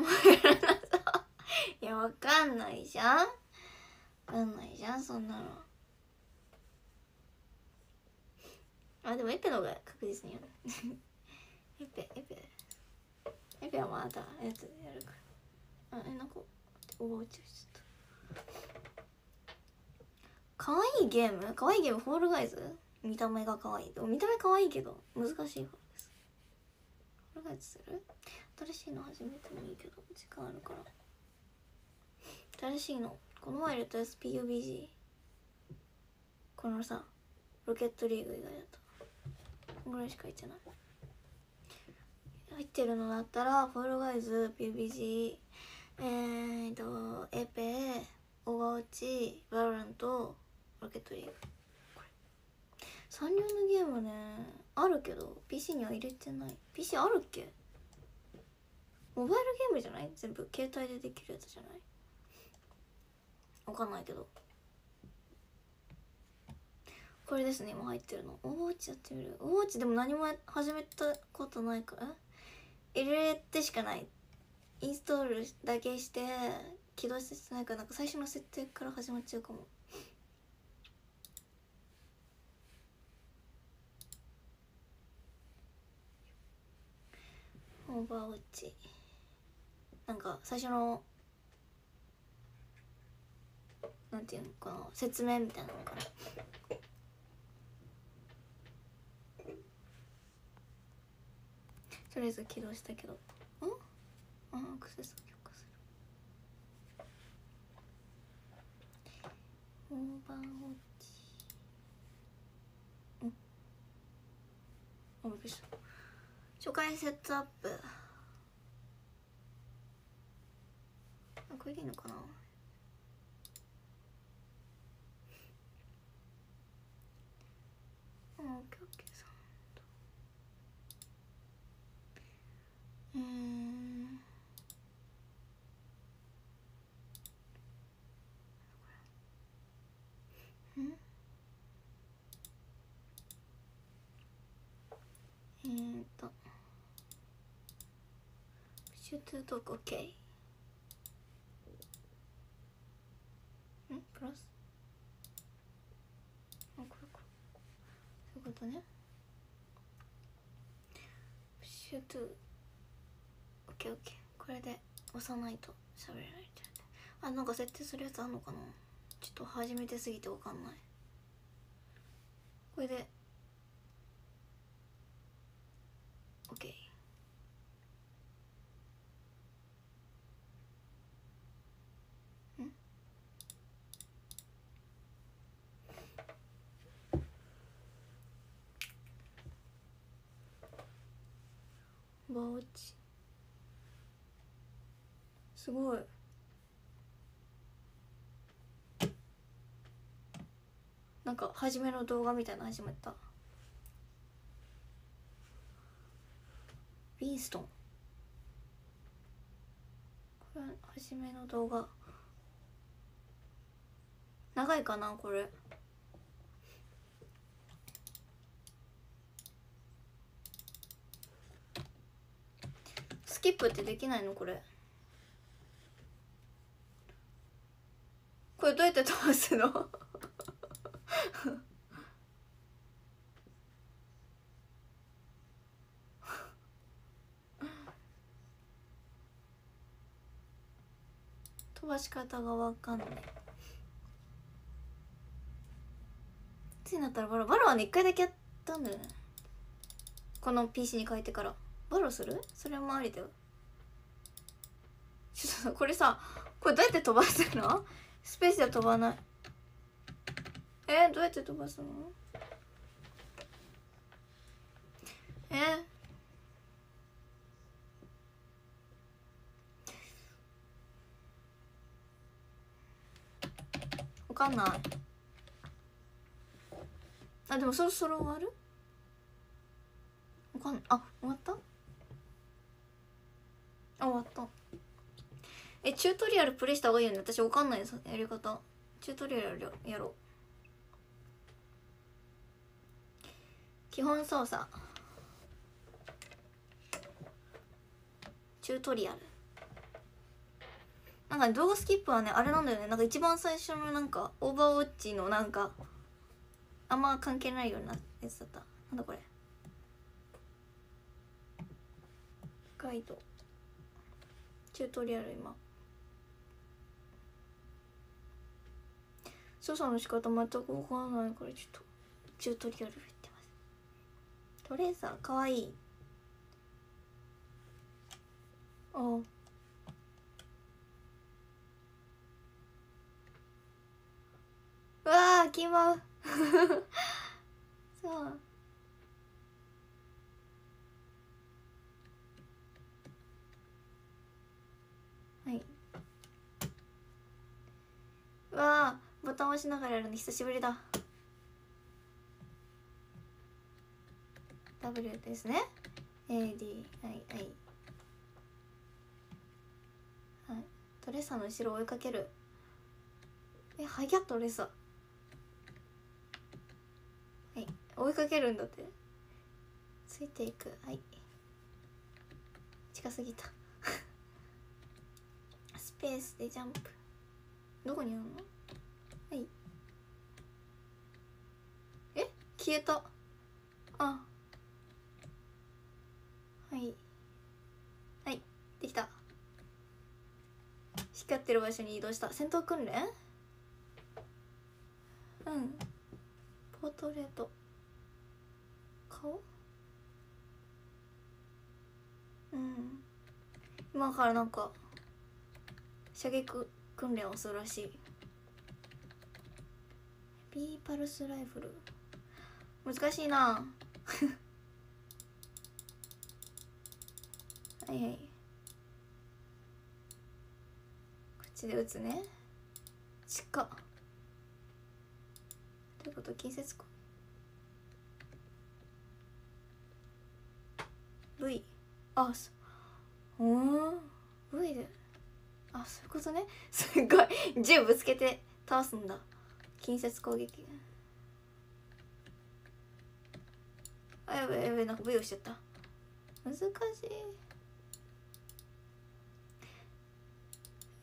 もうやらなそういや分かんないじゃん。かんないじゃんそんなの。あでもエペの方が確実にやる。エペエペ。エペはまたやつやるから。あえなんかおばあちゃんちょっと。可愛いいゲーム？可愛いいゲームフォールガイズ？見た目が可愛いい見た目可愛いいけど難しいからですフォールガイズする？新しいの始めてもいいけど時間あるから。新しいの。この前入れた SPUBG このさロケットリーグ以外だと。ぐらいしか入ってない。入ってるのだったらフォールガイズ PUBG えーとエペオーバーウォッチバロラントロケットリーグ。サンリオのゲームねあるけど PC には入れてない。PC あるっけ？モバイルゲームじゃない？全部携帯でできるやつじゃない？わかんないけど。これですね今入ってるの。オーバーウォッチやってみる？オーバーウォッチでも何も始めたことないから？入れてしかない。インストールだけして起動してないから。なんか最初の設定から始まっちゃうかも。オーバーウォッチなんか最初のなんていうのかな説明みたいなのかな。とりあえず起動したけど。んあアクセスを許可する。オーバーウォッチ。ん。あびっくりした。初回セットアップ。あこれでいいのかな？あオッケーオッケーさん。うーん。んえー、っと。シュートトーク OK んプラスあこれこれそういうことねシュートオッケーオッケーこれで押さないと喋れないじゃんあなんか設定するやつあんのかな？ちょっと初めてすぎてわかんない。これでオッケーんバーウォッチすごい。なんか初めの動画みたいな始まった？ビーストン。これ初めの動画。長いかなこれ。スキップってできないのこれ。これどうやって飛ばすの？飛ばし方がわかんない。いになったらバロバロはね一回だけやったんだよね。この PC に書いてから。バロする？それもありだよ。ちょっとこれさこれどうやって飛ばすの？スペースで飛ばない。えー、どうやって飛ばすの？え？ー、わかんない。あでもそろそろ終わる？わかんない。あ終わった？あ終わった。えチュートリアルプレイした方がいいよね。私わかんないですやり方。チュートリアルやろう。基本操作。チュートリアル。なんか、ね、動画スキップはねあれなんだよね。なんか一番最初のなんかオーバーウォッチのなんかあんま関係ないようなやつだった。なんだこれ。ガイド。チュートリアル今。操作の仕方全く分からないからちょっとチュートリアル振ってます。トレーサーかわいい。あ。うわー気まう。そう。はい。うわー。ボタン押しながらやるの久しぶりだ。W ですね。AD はいはいはい。トレッサの後ろを追いかける。えはやトレッサ。かけるんだって。ついていく。はい。近すぎた。スペースでジャンプ。どこにあるの？はい。え？消えた。あ。はい。はい。できた。光ってる場所に移動した。戦闘訓練？うん。ポートレート。顔？うん。今からなんか射撃訓練をするらしい。ビーパルスライフル。難しいな。はいはい。こっちで撃つね。近っどういうこと？近接か。V あそうん V で。あそういうことね。すごい。銃ぶつけて倒すんだ。近接攻撃。あやべやべなんか V をしちゃった。難しい。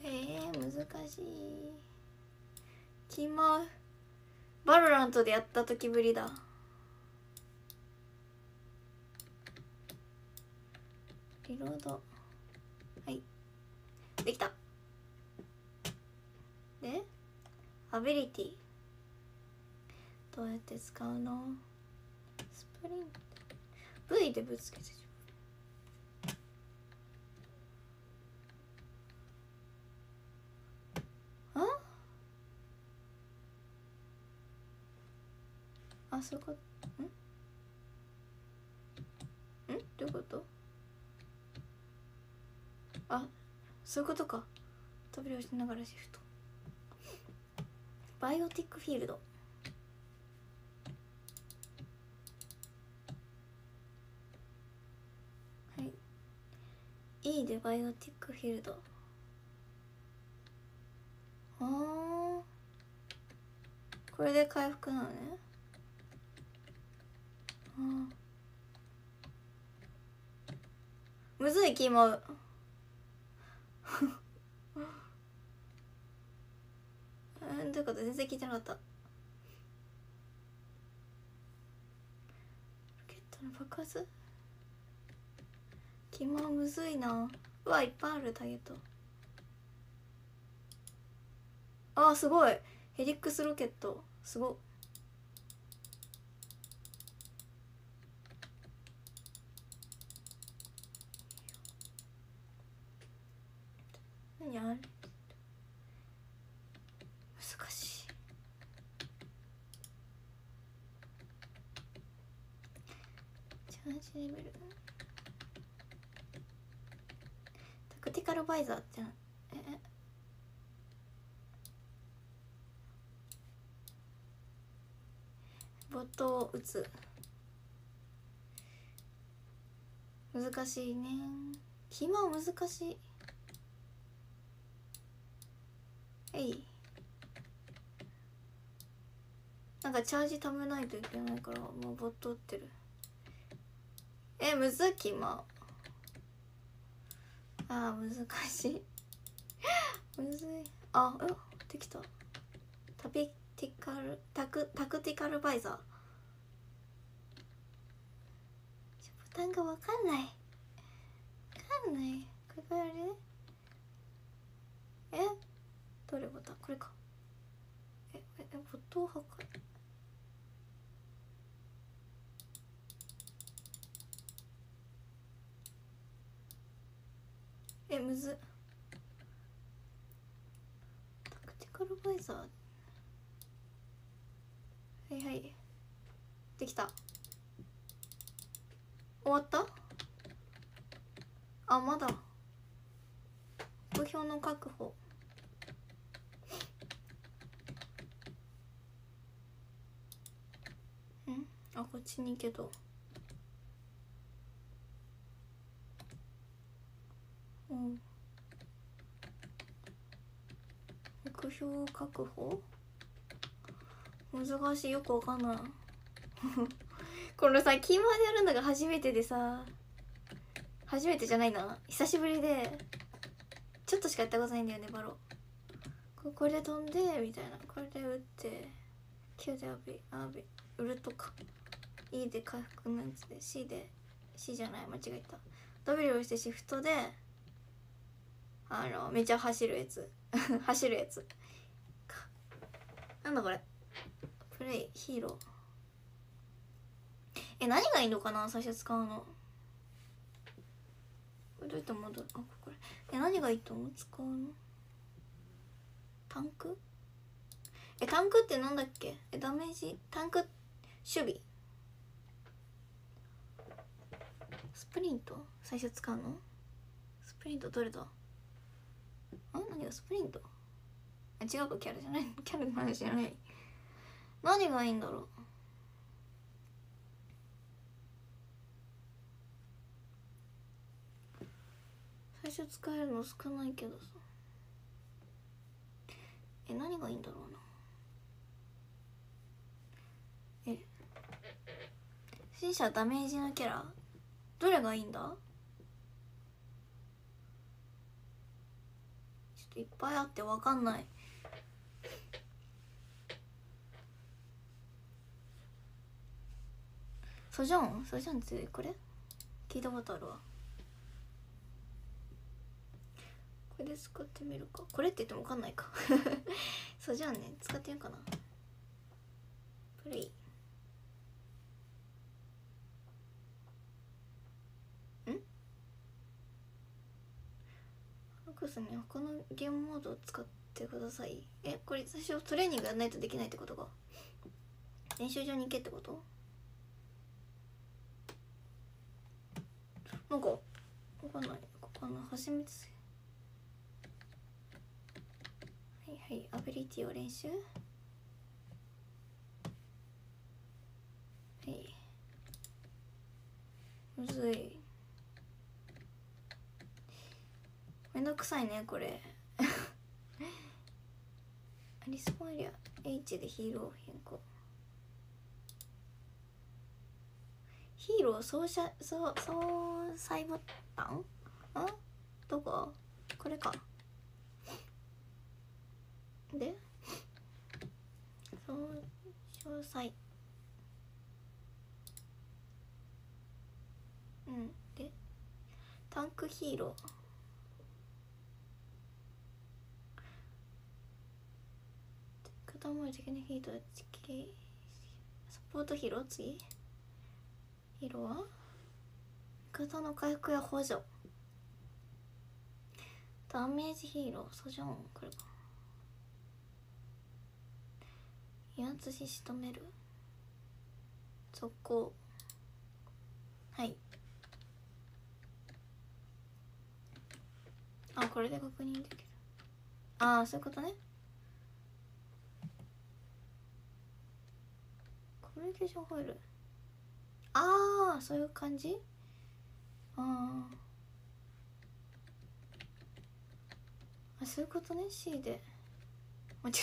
えー、難しい。キモバロラントでやった時ぶりだ。リロード。はい。できた。でアビリティ。どうやって使うの？スプリント？V でぶつけてしまうあ？あそういうこん？ん？どういうこと？あそういうことか。飛び降りながらシフト。バイオティックフィールドはい E でバイオティックフィールド。あー。これで回復なのね。あむずい気も。う んどういうこと？全然聞いてなかった。ロケットの爆発？キモむずいな。うわいっぱいあるターゲットあーすごい。ヘリックスロケット。すごっ。何あれ？難しい。チャージレベルタクティカルバイザーってえボットを打つ。難しいね。暇難しい。はい。なんかチャージ貯めないといけないからもうボット打ってる。えむずきまあー難しい。むずい。あえできた。タピティカルタクタクティカルバイザー。ボタンがわかんない。わかんない。これあれ？え？どれボタン？これか。えええボタン破壊えむずタクティカルバイザーはいはい。できた。終わった？あまだ。目標の確保。ん？あこっちに行けど目標確保？難しい。よくわかんない。このさキーマでやるのが初めてでさ初めてじゃないな。久しぶりでちょっとしかやったことないんだよねバロ。これで飛んでみたいな。これで打って Q でアビアビウルトか。E で回復のやつで C で C じゃない間違えた。W を押してシフトであのめっちゃ走るやつ。走るやつ。なんだこれ。プレイヒーロー。え何がいいのかな？最初使うの。これどうやって戻る？あこれえ何がいいと思う？使うの？タンク？えタンクってなんだっけ？えダメージ？タンク守備。スプリント？最初使うの？スプリントどれだ？あ何がスプリント？あ違うかキャラじゃない。キャラの話じゃない。何がいいんだろう？最初使えるの少ないけどさ。え何がいいんだろうな？え新者ダメージのキャラ？どれがいいんだちょっといっぱいあってわかんない。ソジョン？ソジョンってこれ？聞いたことあるわ。これで使ってみるか。これって言っても分かんないか。そうじゃあね使ってみようかな。プレイ。クスに他のゲームモードを使ってください。えこれ最初トレーニングやらないとできないってことか？練習場に行けってこと？なんかわかんない。ここの初めてはいはい。アビリティを練習？はい。むずい。めんどくさいねこれ。リスポンエリア H でヒーロー変更。ヒーロー操作操操作ボタンあどこ？これか。でそう詳細うんでタンクヒーロー。片思い的なヒートチキサポートヒーロー？次？ヒーローは？味方の回復や補助。ダメージヒーローソジョンこれか。威圧し仕留める？速攻はい。あこれで確認できる。ああそういうことね。コミュニケーションホイールああそういう感じ？ああそういうことね？C で。間違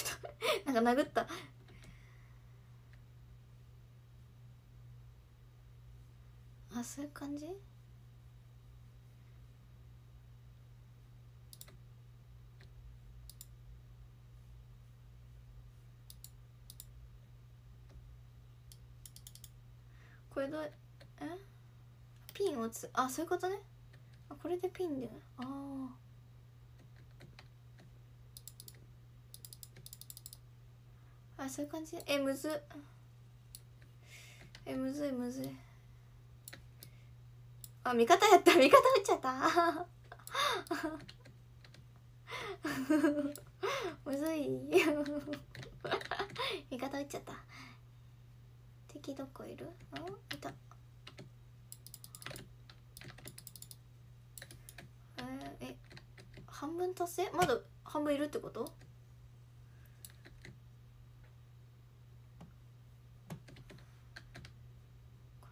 えた。なんか殴った。あそういう感じ？これどうえ？ピンをつあそういうことね。あこれでピンで。あああそういう感じ？えむず。えむずいむずい。あ味方やった。味方打っちゃった。むずい。味方打っちゃった。どこいる？あ？いた。えー、え半分達成？まだ半分いるってこと？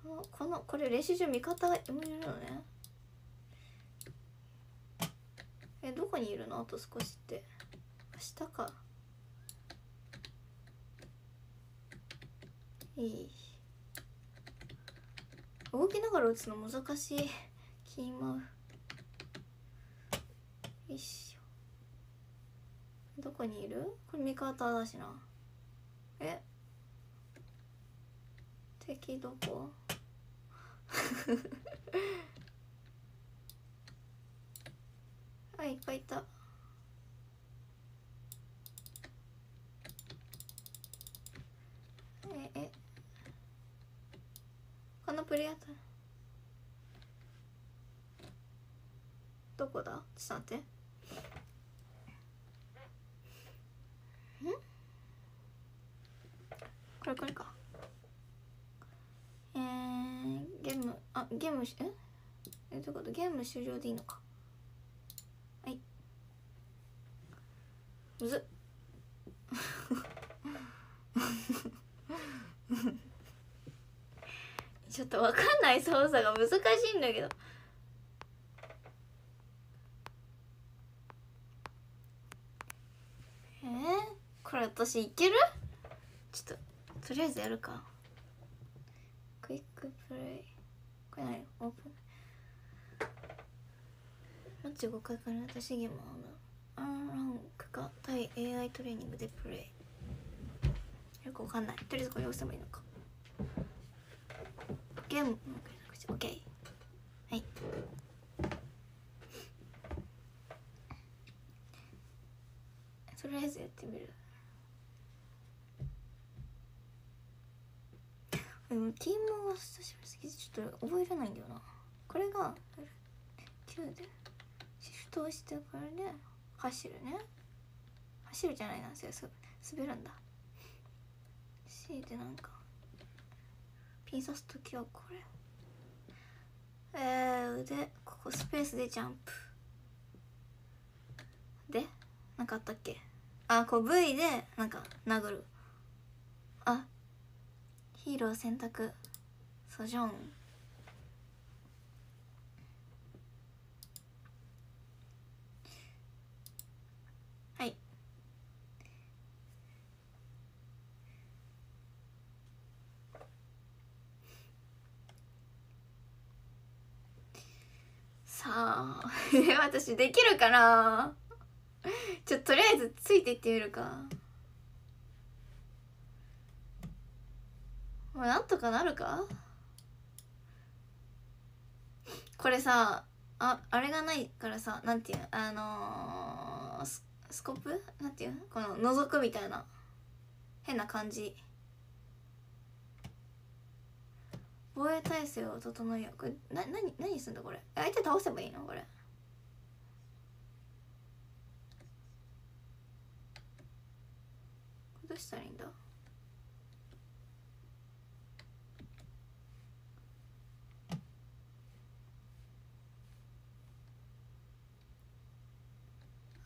このこのこれ練習中味方がいるのね？えどこにいるの？あと少しって。明日か。いい。動きながら打つの難しいキーマウよいしょ。どこにいる？これ味方だしな。え？敵どこ？あいっぱいいた。ええ？このプレイヤーどこだ？ちょっと待って。ん？これこれか。えー、ゲームあゲームしえ？えどういうこと？ゲーム終了でいいのか。はい。むずっ。ちょっとわかんない操作が難しいんだけど。えー、これ私いける？ちょっととりあえずやるか。クイックプレイ。これ何？オープン。マッチ5回から私ゲームアンランクか対 AI トレーニングでプレイ。よくわかんない。とりあえずこれ押せばいいのか。ゲー。ムオッケー。はい。とりあえずやってみる。でもティームは久しぶりす。ぎてちょっと覚えれないんだよな。これが9でシフトをしてこれで走るね。走るじゃないな。それ滑るんだ。C でなんかピン刺す時はこれ。えー、腕ここスペースでジャンプ。で何かあったっけ？あこう V でなんか殴る。あヒーロー選択。ソジョンはいさあ 私できるかな？ちょっととりあえずついていってみるか。まあなんとかなるか？これさああれがないからさなんていうあのー、ススコープ？なんていう？この覗くみたいな。変な感じ。防衛体制を整えよう。これな何何すんだこれ？相手倒せばいいの？これ。どうしたらいいんだ？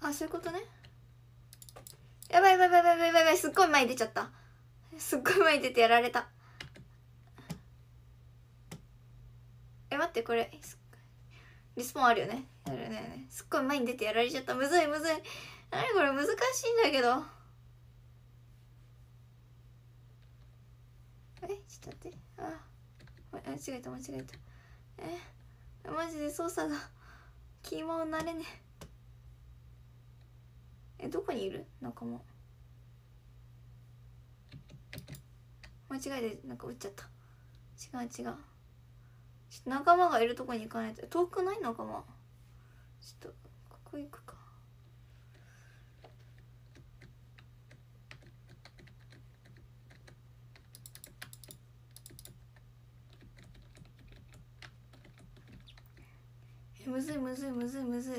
あそういうことね。やばいやばいやばいやばいやばいやばい。すっごい前に出ちゃった。すっごい前に出てやられた。え待ってこれリスポーンあるよね。やるねすっごい前に出てやられちゃった。むずいむずい。何これ難しいんだけど。えちょっと待って。ああ間違えた間違えた。えマジで操作がキーマン慣れね。えどこにいる？仲間。間違えてなんか撃っちゃった。違う違う。仲間がいるとこに行かないと。遠くない仲間？ちょっとここ行くか。えむずいむずいむずいむずい。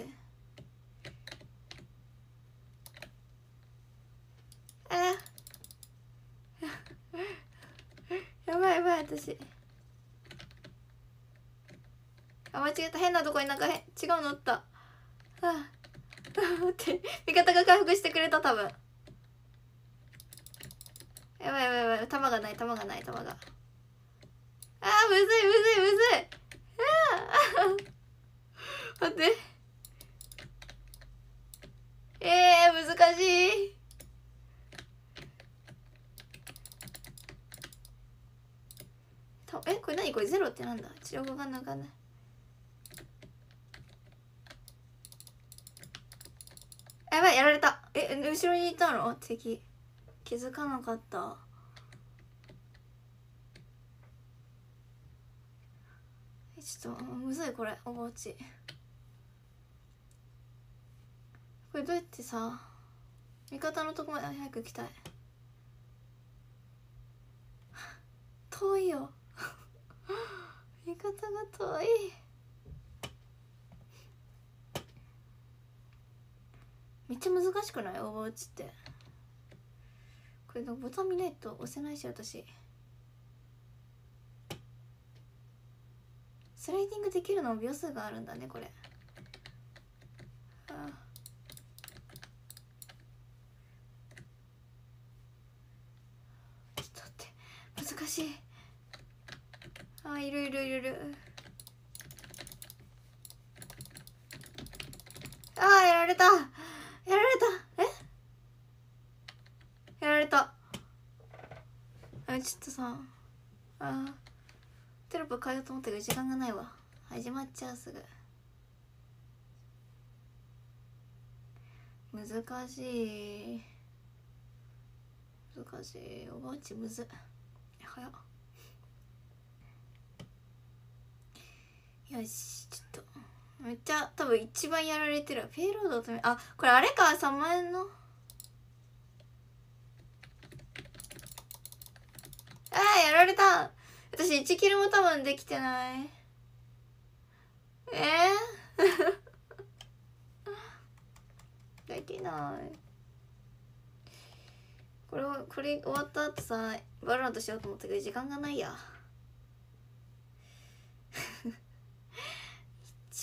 あ やばいやばい私。あ間違えた。変なとこになんかへ違うのおった。ああ 待って。味方が回復してくれた多分。やばいやばいやばい。弾がない弾がない弾が。あーむずいむずいむずい。ああ 待って。えー、難しい。えこれ何？これゼロってなんだ？ちょっとわかんないわかんない。やられた。え後ろにいたの？敵。気づかなかった。えちょっとむずいこれ。おばあち。これどうやってさ味方のとこまで早く行きたい。遠いよ。味方が遠い。めっちゃ難しくない？オーバーウォッチって。これボタン見ないと押せないし私。スライディングできるの秒数があるんだねこれ。ああ。ちょっと待って。難しい。ああいるいるいるいる。あーやられた。やられた。え？やられた。あちょっとさ。あテロップ変えようと思ったけど時間がないわ。始まっちゃうすぐ。難しい。難しい。おばあちむず。早っ。よしちょっと。めっちゃ多分一番やられてるペイロードとあこれあれか3万円の？あーやられた。私1キルも多分できてない。えー、できない。これはこれ終わった後さバロラントしようと思ったけど時間がないや。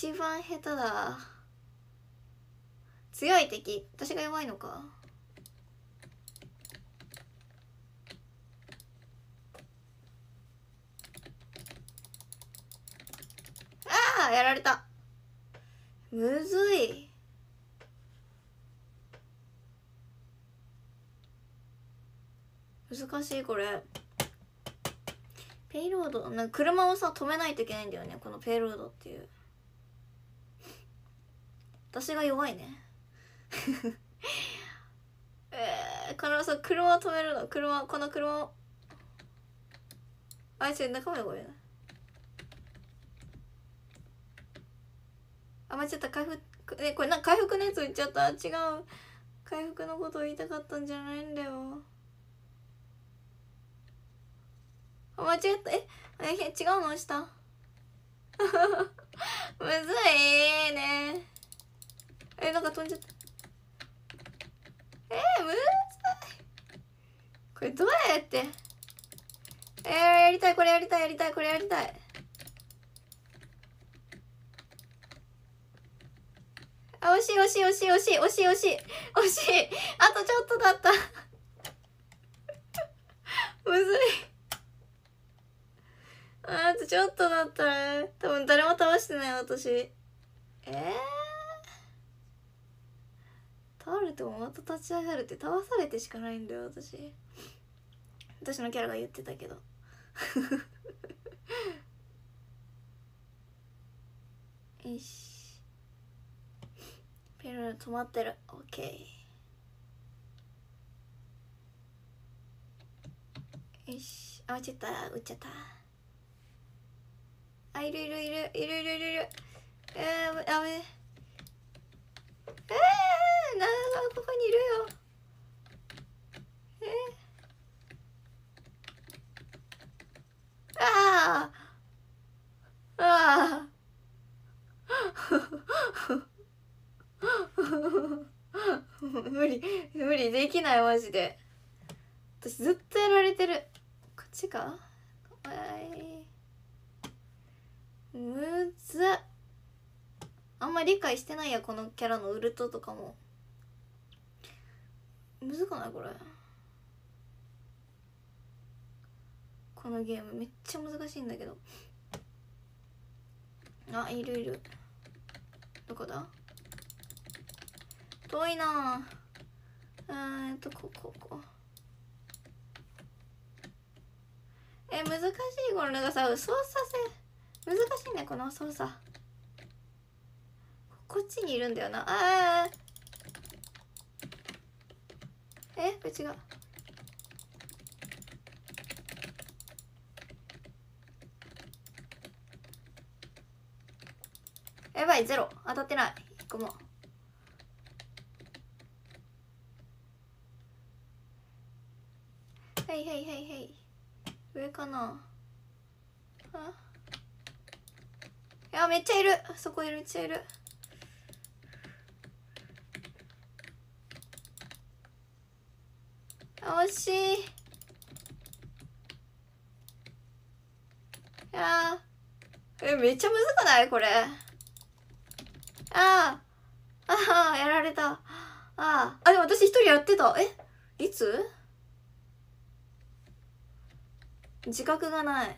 一番下手だ。強い敵。私が弱いのか。ああやられた。むずい。難しいこれ。ペイロードなんか車をさ止めないといけないんだよね。このペイロードっていう。私が弱いね。えー、このさ車を止めるの。車この車を。あいつ仲間やこれあ間違った回復ねこれなんか回復のやつ言っちゃった。違う。回復のことを言いたかったんじゃないんだよ。間違った。ええ違うの？押したむずいね。えなんか飛んじゃった。えー、むずい。これどうやってえー、やりたいこれやりたいやりたいこれやりたい。あ惜しい惜しい惜しい惜しい惜しい惜しい惜しい。あとちょっとだった。むずい。あとちょっとだった。ら多分誰も倒してない私。ええー、倒れてもまた立ち上がるって倒されてしかないんだよ私。私のキャラが言ってたけど。よし。ペル止まってる。オッケー。よし。あ間違った撃っちゃった。あいるいるいる。いるいるいるいる。えー、あめえー、なここにいるよ。えー、ああああ 無理無理できないマジで。私ずっとやられてる。こっちか？はい。むずっ。あんまり理解してないやこのキャラのウルトとかも。むずくないこれ。このゲーム。めっちゃ難しいんだけど。あいるいる。どこだ？遠いな。えっとこここえ難しいこれ。なんかさ操作性。この操作。こっちにいるんだよな。あー。え？これ違う。やばいゼロ。当たってない。一個も。はいはいはいはい。上かな。あいやめっちゃいる。そこいるめっちゃいる。惜しい。いやえめっちゃむずくない？これ。ああああやられた。あああでも私一人やってた。え？いつ？自覚がない。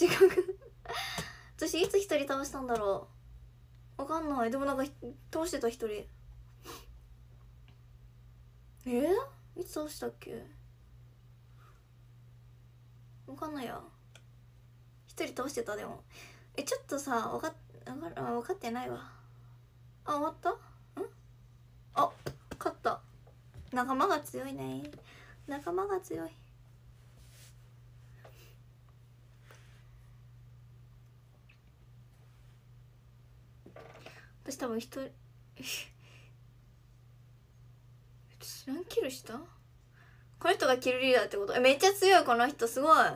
自覚。私いつ一人倒したんだろう。わかんない。でもなんか倒してた一人。え？いつ倒したっけ？わかんないや。一人倒してたでも。えちょっとさわかわか分かってないわ。あ終わった？ん？あ勝った。仲間が強いね。仲間が強い。私多分一人何キルした？この人がキルリーダーってこと？えめっちゃ強いこの人。すごい。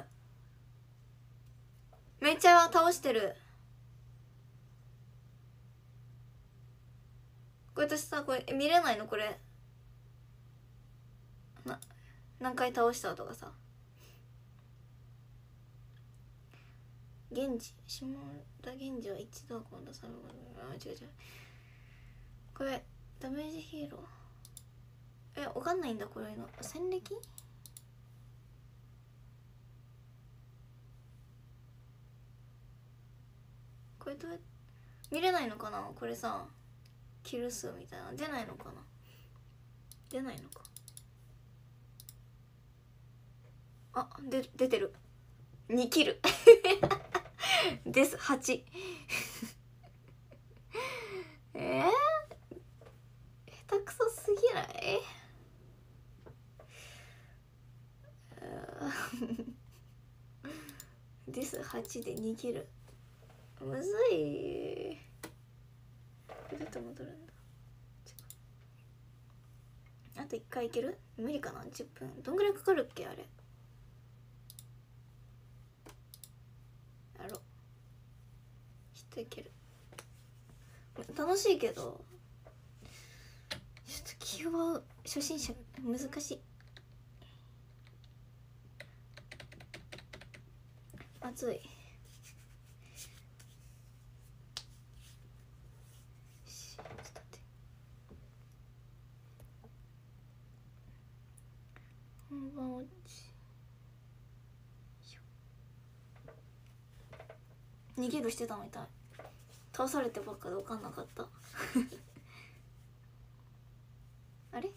めっちゃ倒してる。これ私さこれ見れないの？これ。な何回倒したとかさ。源氏下田源氏は一度は今度さあ違う違う。これダメージヒーロー。えわかんないんだこれの。戦歴？これどうやって？見れないのかな？これさキル数みたいな。出ないのかな？出ないのか？あで出てる。2キル。です。8 えー、下手くそすぎない？です8で2キルむずい。どうやって戻るんだ。あと1回いける？無理かな？10分。どんぐらいかかるっけ？あれ。やろう。きっといける。楽しいけど。ちょっと気は初心者難しい。暑い。逃げるしてたみたい。倒されてばっかで分かんなかった。あれ？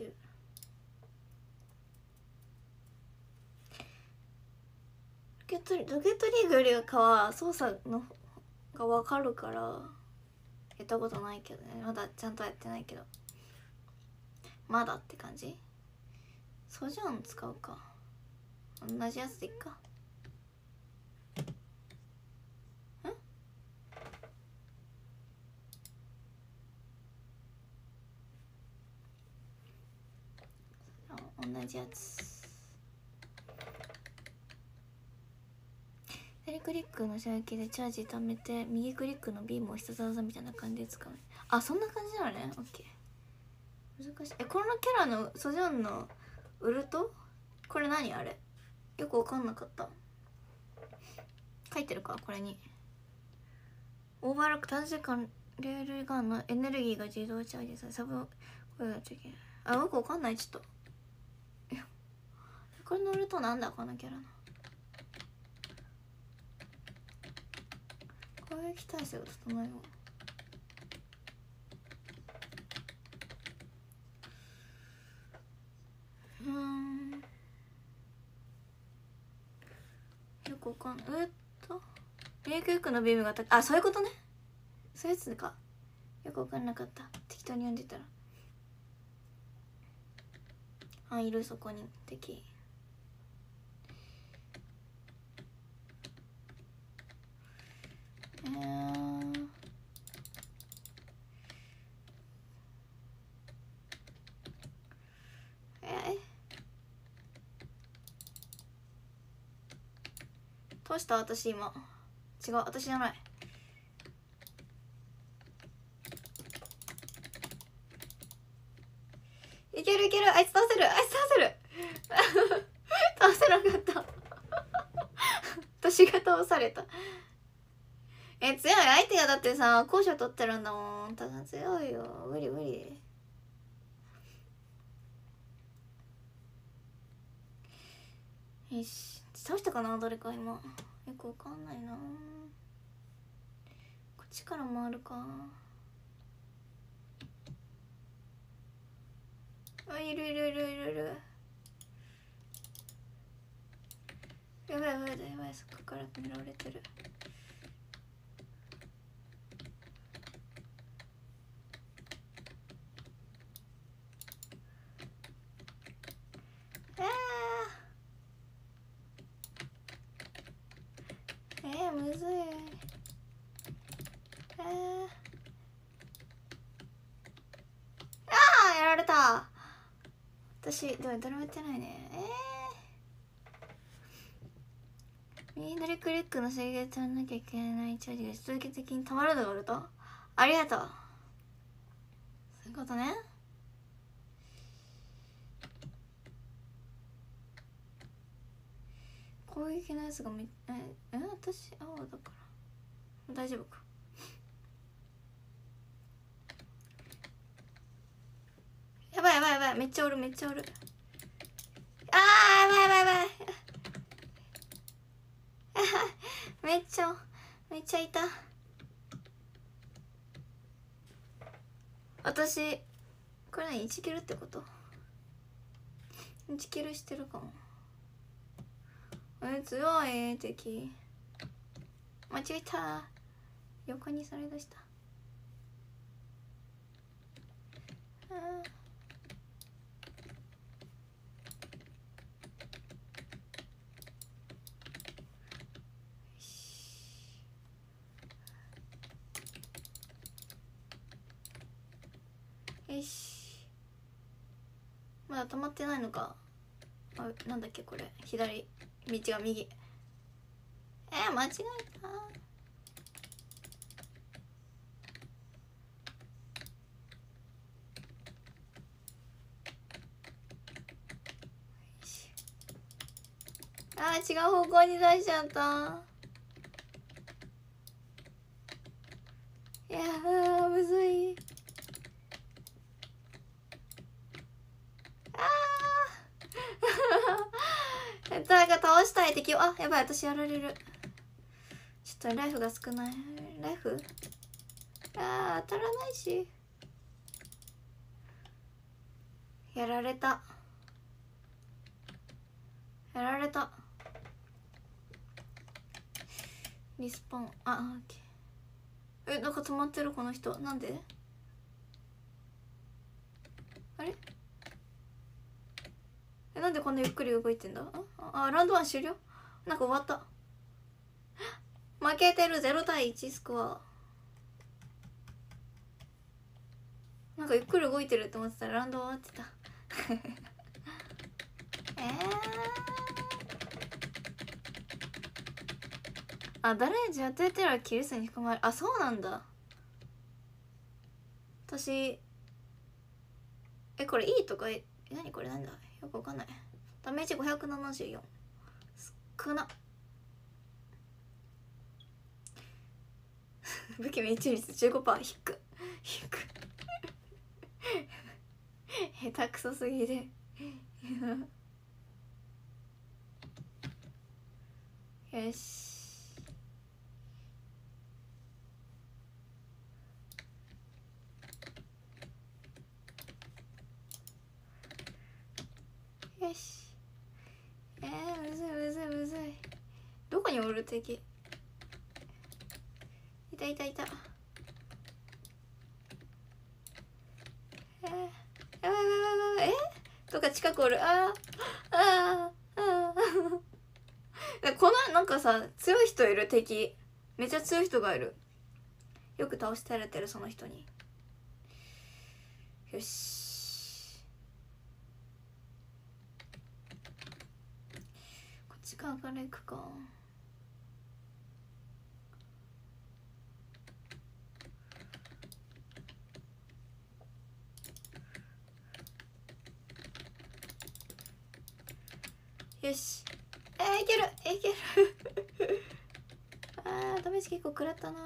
中ロケットリロケットリーグよりかは操作のが分かるからやったことないけどね。まだちゃんとやってないけど。まだって感じ？ソジョン使うか。同じやつでいっかあ同じやつ。左クリックの射撃でチャージ貯めて右クリックのビームを必殺技みたいな感じで使う。あそんな感じなのね。オッケー難しい。えこのキャラのソジョンのウルト？これ何あれ？よく分かんなかった。書いてるか？これに。オーバーロック短時間レールガンのエネルギーが自動チャージされサブこれがチェキあよくわかんない。ちょっと。これ乗るとなんだこのキャラの。攻撃耐性が整えよう。うん。よくわかんない。えっと？メイクエクのビームが高あそういうことね。そういうやつか。よくわかんなかった。適当に読んでたら。あいるそこに。敵。え、え？どうした？私今。違う私じゃない。いけるいけるあいつ倒せるあいつ倒せる。倒せなかった。私が倒された。え強い相手がだってさ高所取ってるんだもん。ただ強いよ。無理無理。よし。倒したかな誰か今。よくわかんないな。こっちから回るか。あいるいるいるいるいる。やばいやばいやばいそこから見られてるあーえー、むずい。えー、あーやられた。私でも誰もやってないね。えー、右左クリックの制限されなきゃいけないチャージが続け的にたまるのがあるとありがとう。そういうことね。攻撃のやつがめええ私青だから。大丈夫か。やばいやばいやばい。めっちゃおるめっちゃおる。あーやばいやばいやばい。めっちゃめっちゃいた。私これ何？1キルってこと？1キルしてるかも。え強い敵間違えた。横にそれ出した。あーよし。まだ止まってないのか。あなんだっけこれ。左。道が右。えー、間違えた。あー違う方向に出しちゃった。いやーむずいあーえっとなんか倒したい敵。をあやばい私やられる。ちょっとライフが少ない。ライフ？あー当たらないし。やられた。やられた。リスポン。あオッケー。えなんか止まってるこの人。なんで？あれ？えなんでこんなゆっくり動いてんだ？ああラウンドワン終了？なんか終わった。負けてる。0対1スコア。なんかゆっくり動いてるって思ってたらラウンド終わってた。えー、あ誰じゃ当ててらキル数に含まれあそうなんだ。私えこれいいとかえ何これなんだ？よくわかんない。ダメージ574少な。武器命中率15%引く。引く。下手くそすぎで よし。よし。えー、むずいむずいむずい。どこにおる敵いたいたいた。えー、やばいやばいやばいえ？とか近くおる。あー。あー。あー。このなんかさ強い人いる？敵。めっちゃ強い人がいる。よく倒してられてるその人に。よしこっち側から行くか。よし。えー、いける。いける。あーダメージ結構食らったなー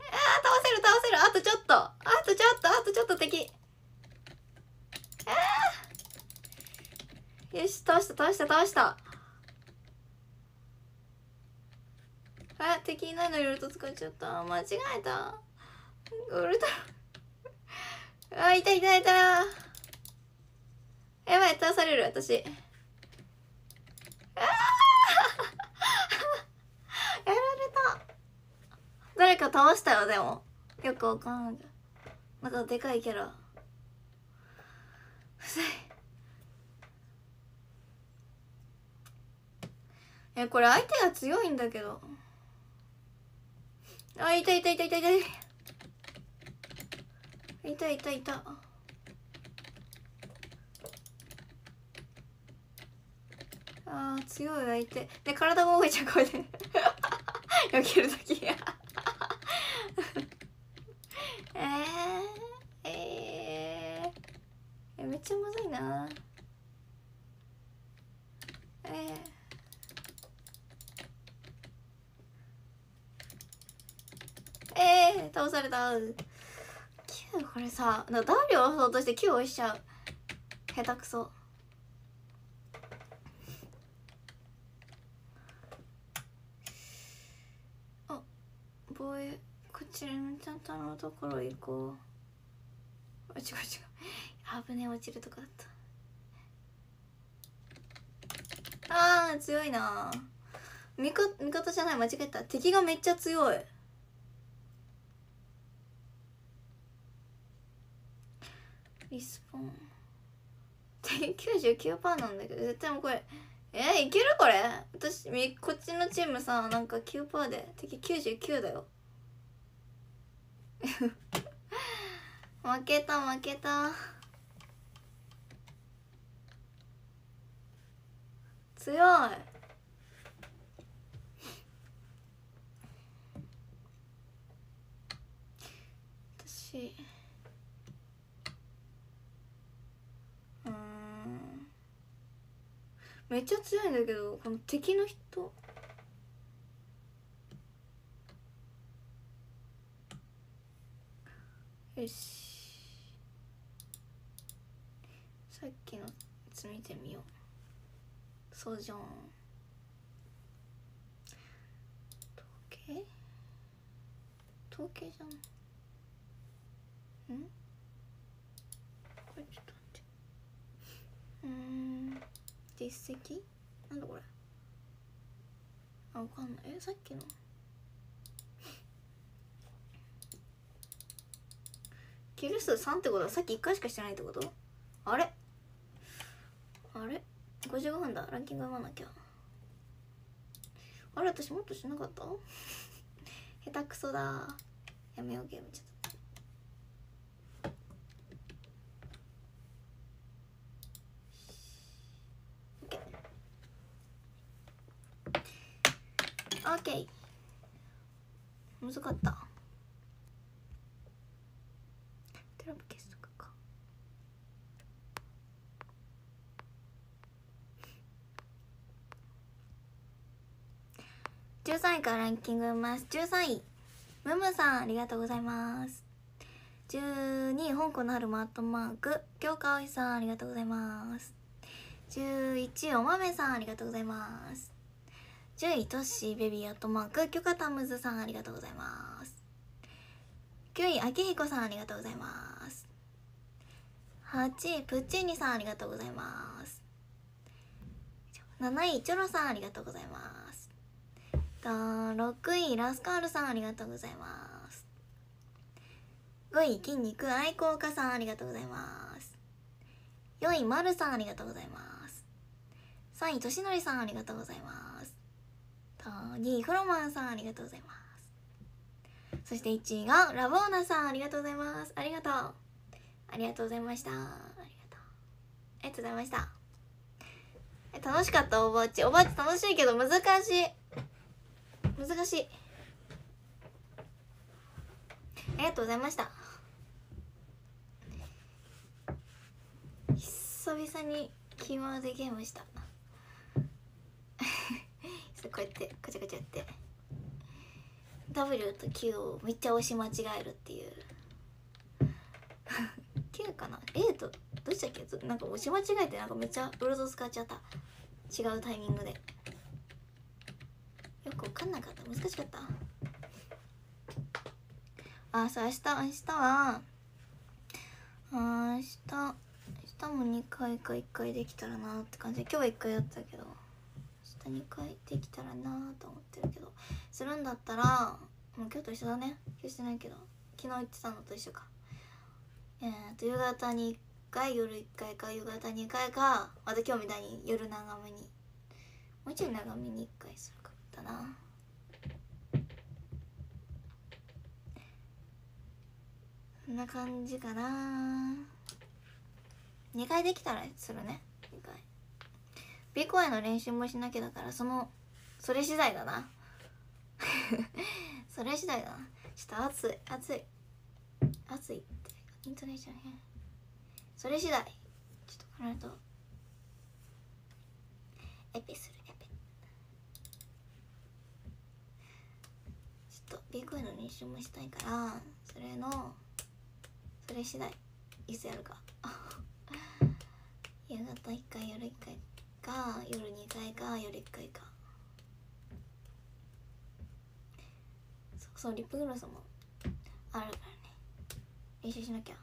あー倒せる倒せるあとちょっとあとちょっとあとちょっと敵あーよし倒した。倒した倒したあ敵いないのにウルト使っちゃった。間違えた。ウルトあいたいたい。たやばい倒される私。あ やられた。誰か倒したよでも。よくわかんない。なんかでかいキャラうざいえこれ相手が強いんだけど。あいたいたいたいたいた。いたいたいた。あー強い相手。で体も動いちゃうこれで。避けるとき えー、えー、めっちゃむずいな。えーえー、倒された。9これさだ W を押そうとして9押しちゃう。下手くそ。あ防衛こちらのちゃんとのところ行こう。あ違う違う。危ね落ちるとこだった。あー強いな。味方味方じゃない間違えた。敵がめっちゃ強い。リスポン。敵99%なんだけど絶対もうこれえー、いけるこれ？私こっちのチームさなんか9%で敵99だよ。負けた負けた。強い。私うーんめっちゃ強いんだけどこの敵の人。よし。さっきのやつ見てみよう。そうじゃん統計統計じゃん。ん？これちょっと待って。うー実績？なんだこれ？あわかんない。えさっきの？キル数3ってこと？はさっき1回しかしてないってこと？あれ？あれ？55分だ。ランキング読まなきゃ。あれ私もっとしなかった？下手くそだ。やめようゲームちょっとオッケー難かった。テラブ消すとかか。13位からランキングます。13位ムムさんありがとうございます。12位香港の春マットマーク。京香葵さんありがとうございます。11位お豆さんありがとうございます。10位トッシーベビーアットマーク許可タムズさんありがとうございます。9位あきひこさんありがとうございます。8位プッチーニさんありがとうございます。7位チョロさんありがとうございます。と6位ラスカールさんありがとうございます。5位筋肉愛好家さんありがとうございます。4位まるさんありがとうございます。3位としのりさんありがとうございます。と2位フロマンさんありがとうございます。そして1位がラボーナさんありがとう。ございますありがとう。ありがとうございました。ありがとう。ありがとうございました。楽しかった？おばあちおばあち？楽しいけど難しい？難しい。ありがとうございました。久々にキーワードゲームした。こうやってカチャカチャやって。W と Q をめっちゃ押し間違えるっていう。Q かな？A とどうしたっけ？なんか押し間違えてなんかめっちゃブルド使っちゃった。違うタイミングで。よく分かんなかった。難しかった。あそう明日明日は明日明日も2回か1回できたらなって感じで今日は1回やったけど。明日2回できたらなと思ってるけど。するんだったらもう今日と一緒だね。今日してないけど昨日言ってたのと一緒か。えー、と夕方に1回夜1回か夕方2回かまた今日みたいに夜長めに。もうちょい長めに1回するかだな。そんな感じかな。2回できたらするね2回。B 公演の練習もしなきゃだからそのそれ次第だな。それ次第だな。ちょっと暑い暑い。暑いって。イントネーション変。それ次第。ちょっとこの後エペするエペちょっと B 公演の練習もしたいからそれのそれ次第。いつやるか。夕方1回夜1回。か夜2回か夜1回か。そうそうリップグロスもあるからね。練習しなきゃ。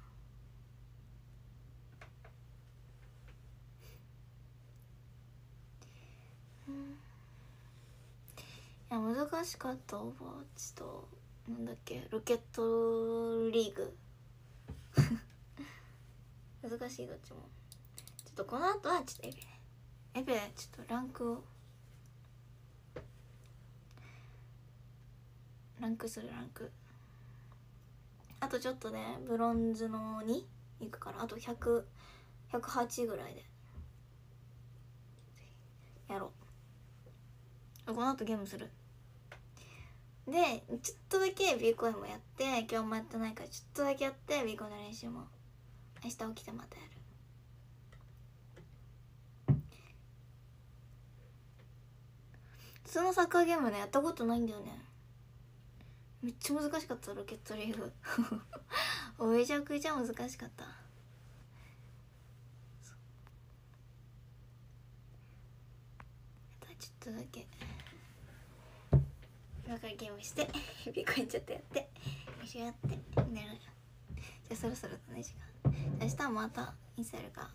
いや難しかった。オーバーウォッチとなんだっけロケットリーグ。難しいどっちも。ちょっとこの後はちょっとエベエベちょっとランクを。ランクするランク。あとちょっとねブロンズの2いくからあと100108ぐらいで。やろう。この後ゲームする。でちょっとだけ B 公演もやって今日もやってないからちょっとだけやって B 公演の練習も。明日起きてまたやる。普通のサッカーゲームねやったことないんだよね。めっちゃ難しかったロケットリーグ めちゃくちゃ難しかった。ちょっとだけ。今からゲームしてビコインちょっとやって一緒やって寝る。じゃあそろそろだね時間。明日はまたいつやるか。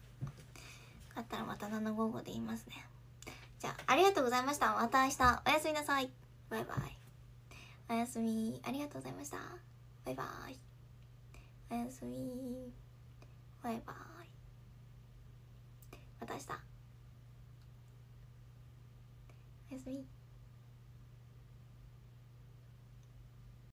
あったらまた755で言いますね。じゃあありがとうございました。また明日。おやすみなさい。バイバイ。おやすみ。ありがとうございました。バイバイ。おやすみ。バイバイ。また明日。おやすみ。